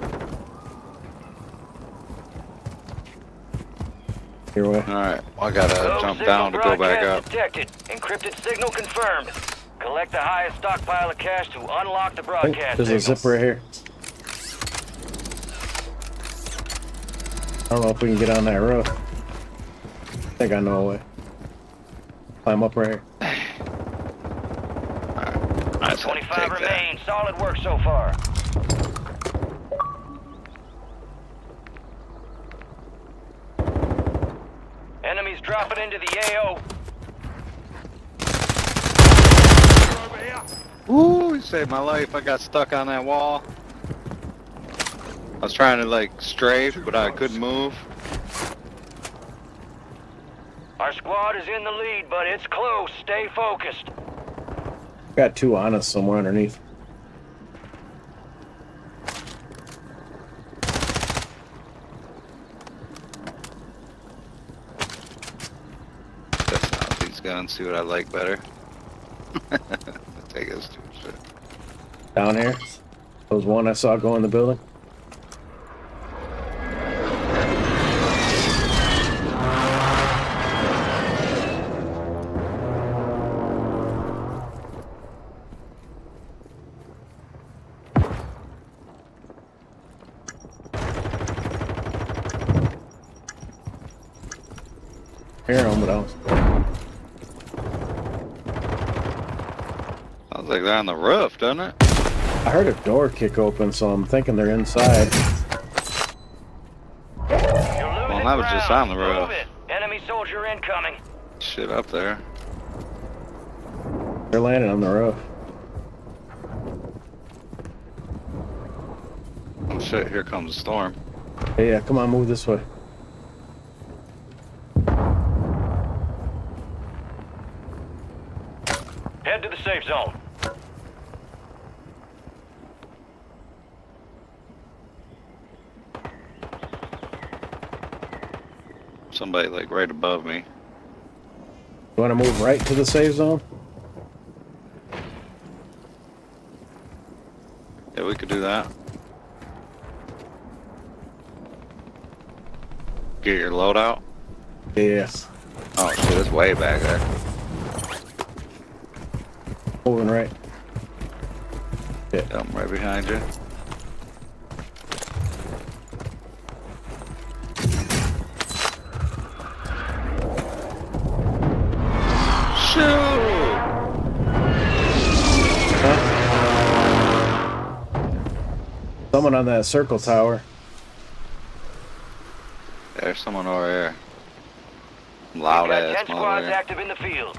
Here we Alright, I gotta Low jump down to go back up. Detected. Encrypted signal confirmed. Collect the highest stockpile of cash to unlock the broadcast there's a signal. zip right here. I don't know if we can get on that roof. I think I know a way. Climb up right here. I just 25 take that. remain. Solid work so far. Enemies dropping into the AO. Ooh, you saved my life. I got stuck on that wall. I was trying to like strafe, but I couldn't move. Our squad is in the lead, but it's close. Stay focused. Got two on us somewhere underneath. These guns, see what I like better. *laughs* Take us to. Down here. There was one I saw go in the building. a door kick open, so I'm thinking they're inside. Well, I was just on the roof. Enemy soldier incoming. Shit up there. They're landing on the roof. Oh shit, here comes a storm. Hey, yeah, come on, move this way. Head to the safe zone. Somebody like right above me. You want to move right to the safe zone? Yeah, we could do that. Get your loadout. Yes. Oh shit, it's way back there. Moving right. Yeah, I'm right behind you. Someone on that circle tower. There's someone over here. We've Loud got ass 10 squads active in the field.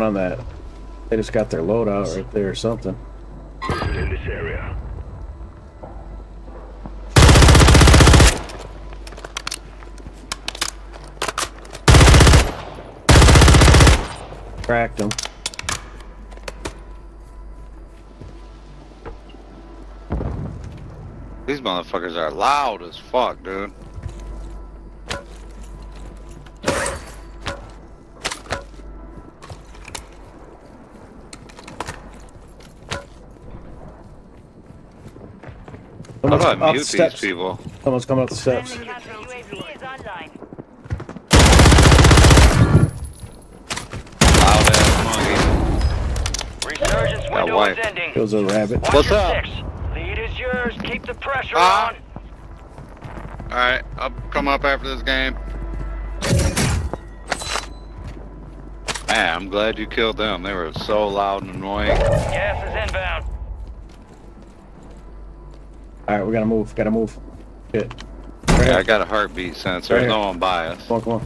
Someone on that. They just got their loadout right there or something. In this area. Cracked them. These motherfuckers are loud as fuck, dude. How Someone's do I up the mute these steps. people? Someone's coming up the steps. Friendly counter UAV is online. Loud ass monkey. Resurgence Got window wiped. is ending. Kills a rabbit. Watch What's up? six. Lead is yours. Keep the pressure Ah. on. Alright, I'll come up after this game. Man, I'm glad you killed them. They were so loud and annoying. Gas is inbound. Alright, we gotta move. Gotta move. Shit. Yeah, I got a heartbeat sensor. Right There's here. no one by us. Come on, come on.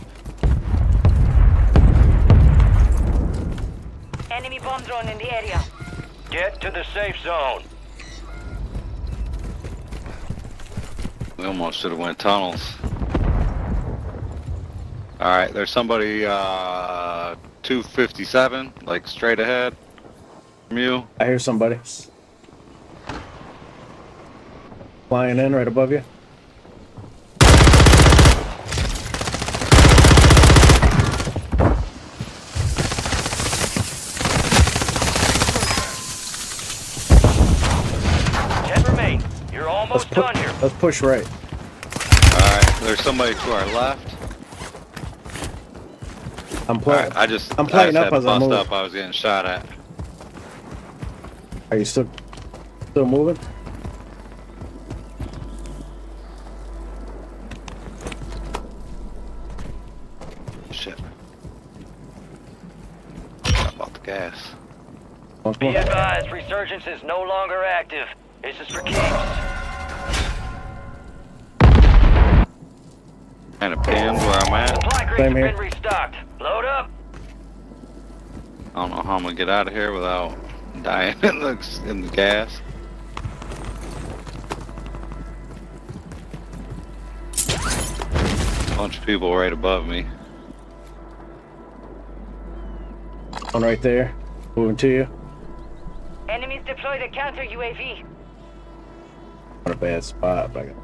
Enemy bomb drone in the area. Get to the safe zone. We almost should have went tunnels. Alright, there's somebody, uh, 257, like straight ahead from you. I hear somebody. Flying in right above you. Ten remain. You're Let's almost done here. let's push right. Alright, there's somebody to our left. I'm playing. Alright, I just, I'm I playing just up had as I bust move. up. I was getting shot at. Are you still still moving? Gas. Come on, Be advised, resurgence is no longer active. This is for keeps. Kind of pinned where I'm at. Supply crates Same have here. been restocked. Load up. I don't know how I'm gonna get out of here without dying *laughs* in the, in the gas. Bunch of people right above me. One right there. Moving to you. Enemies deploy the counter UAV. Not a bad spot, but I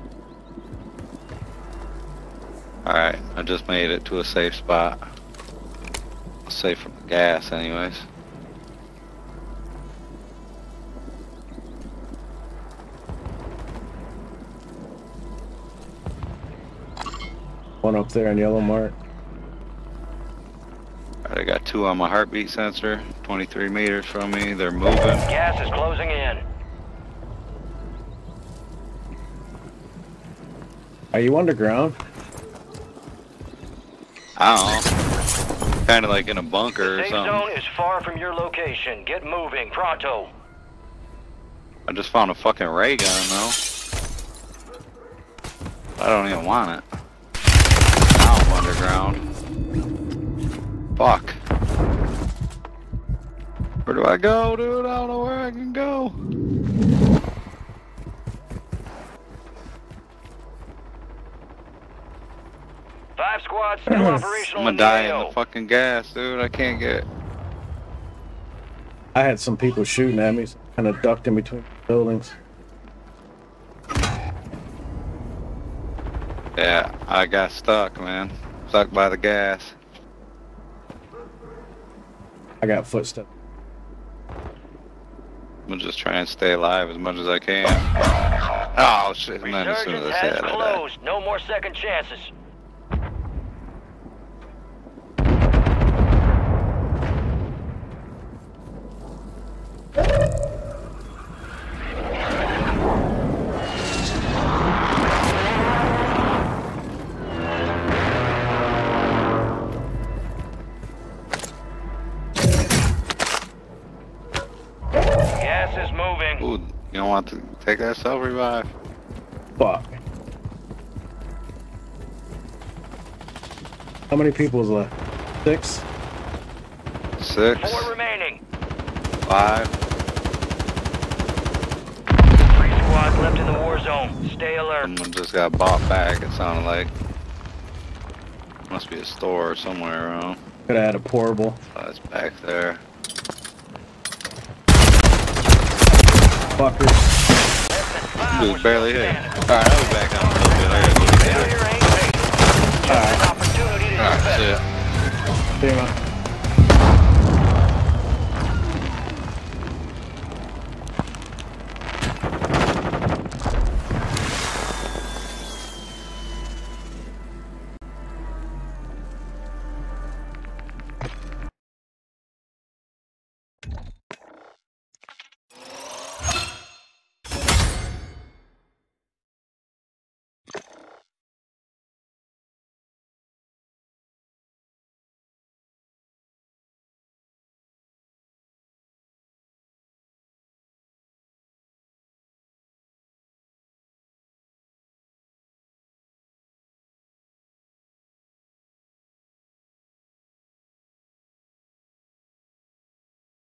Alright, I just made it to a safe spot. Safe from the gas anyways. one up there on yellow mark. Alright, I got two on my heartbeat sensor, 23 meters from me. They're moving. Gas is closing in. Are you underground? I don't know. Kind of like in a bunker or Safe something. zone is far from your location. Get moving, pronto. I just found a fucking ray gun though. I don't even want it. Now I'm underground. Fuck. Where do I go, dude? I don't know where I can go. Five squads *clears throat* still operational. I'm gonna die in the fucking gas, dude. I can't get. I had some people shooting at me, so kind of ducked in between buildings. Yeah, I got stuck, man. Stuck by the gas. I got footsteps. I'm just trying to stay alive as much as I can. Oh shit! And then as soon as Resurgence I has said it, I closed. No more second chances. Self revive? Fuck. How many people is left? Six? Six, Four remaining. five. Three squads left in the war zone. Stay alert. Someone just got bought back. It sounded like. Must be a store somewhere around. Could have had a portable. Oh, it's back there. Fuckers. Less Dude, were barely still hit. Alright, I'll be back on a little bit. I gotta go get Failure ain't fate. Just an opportunity to Alright, defend. see ya. See you, man.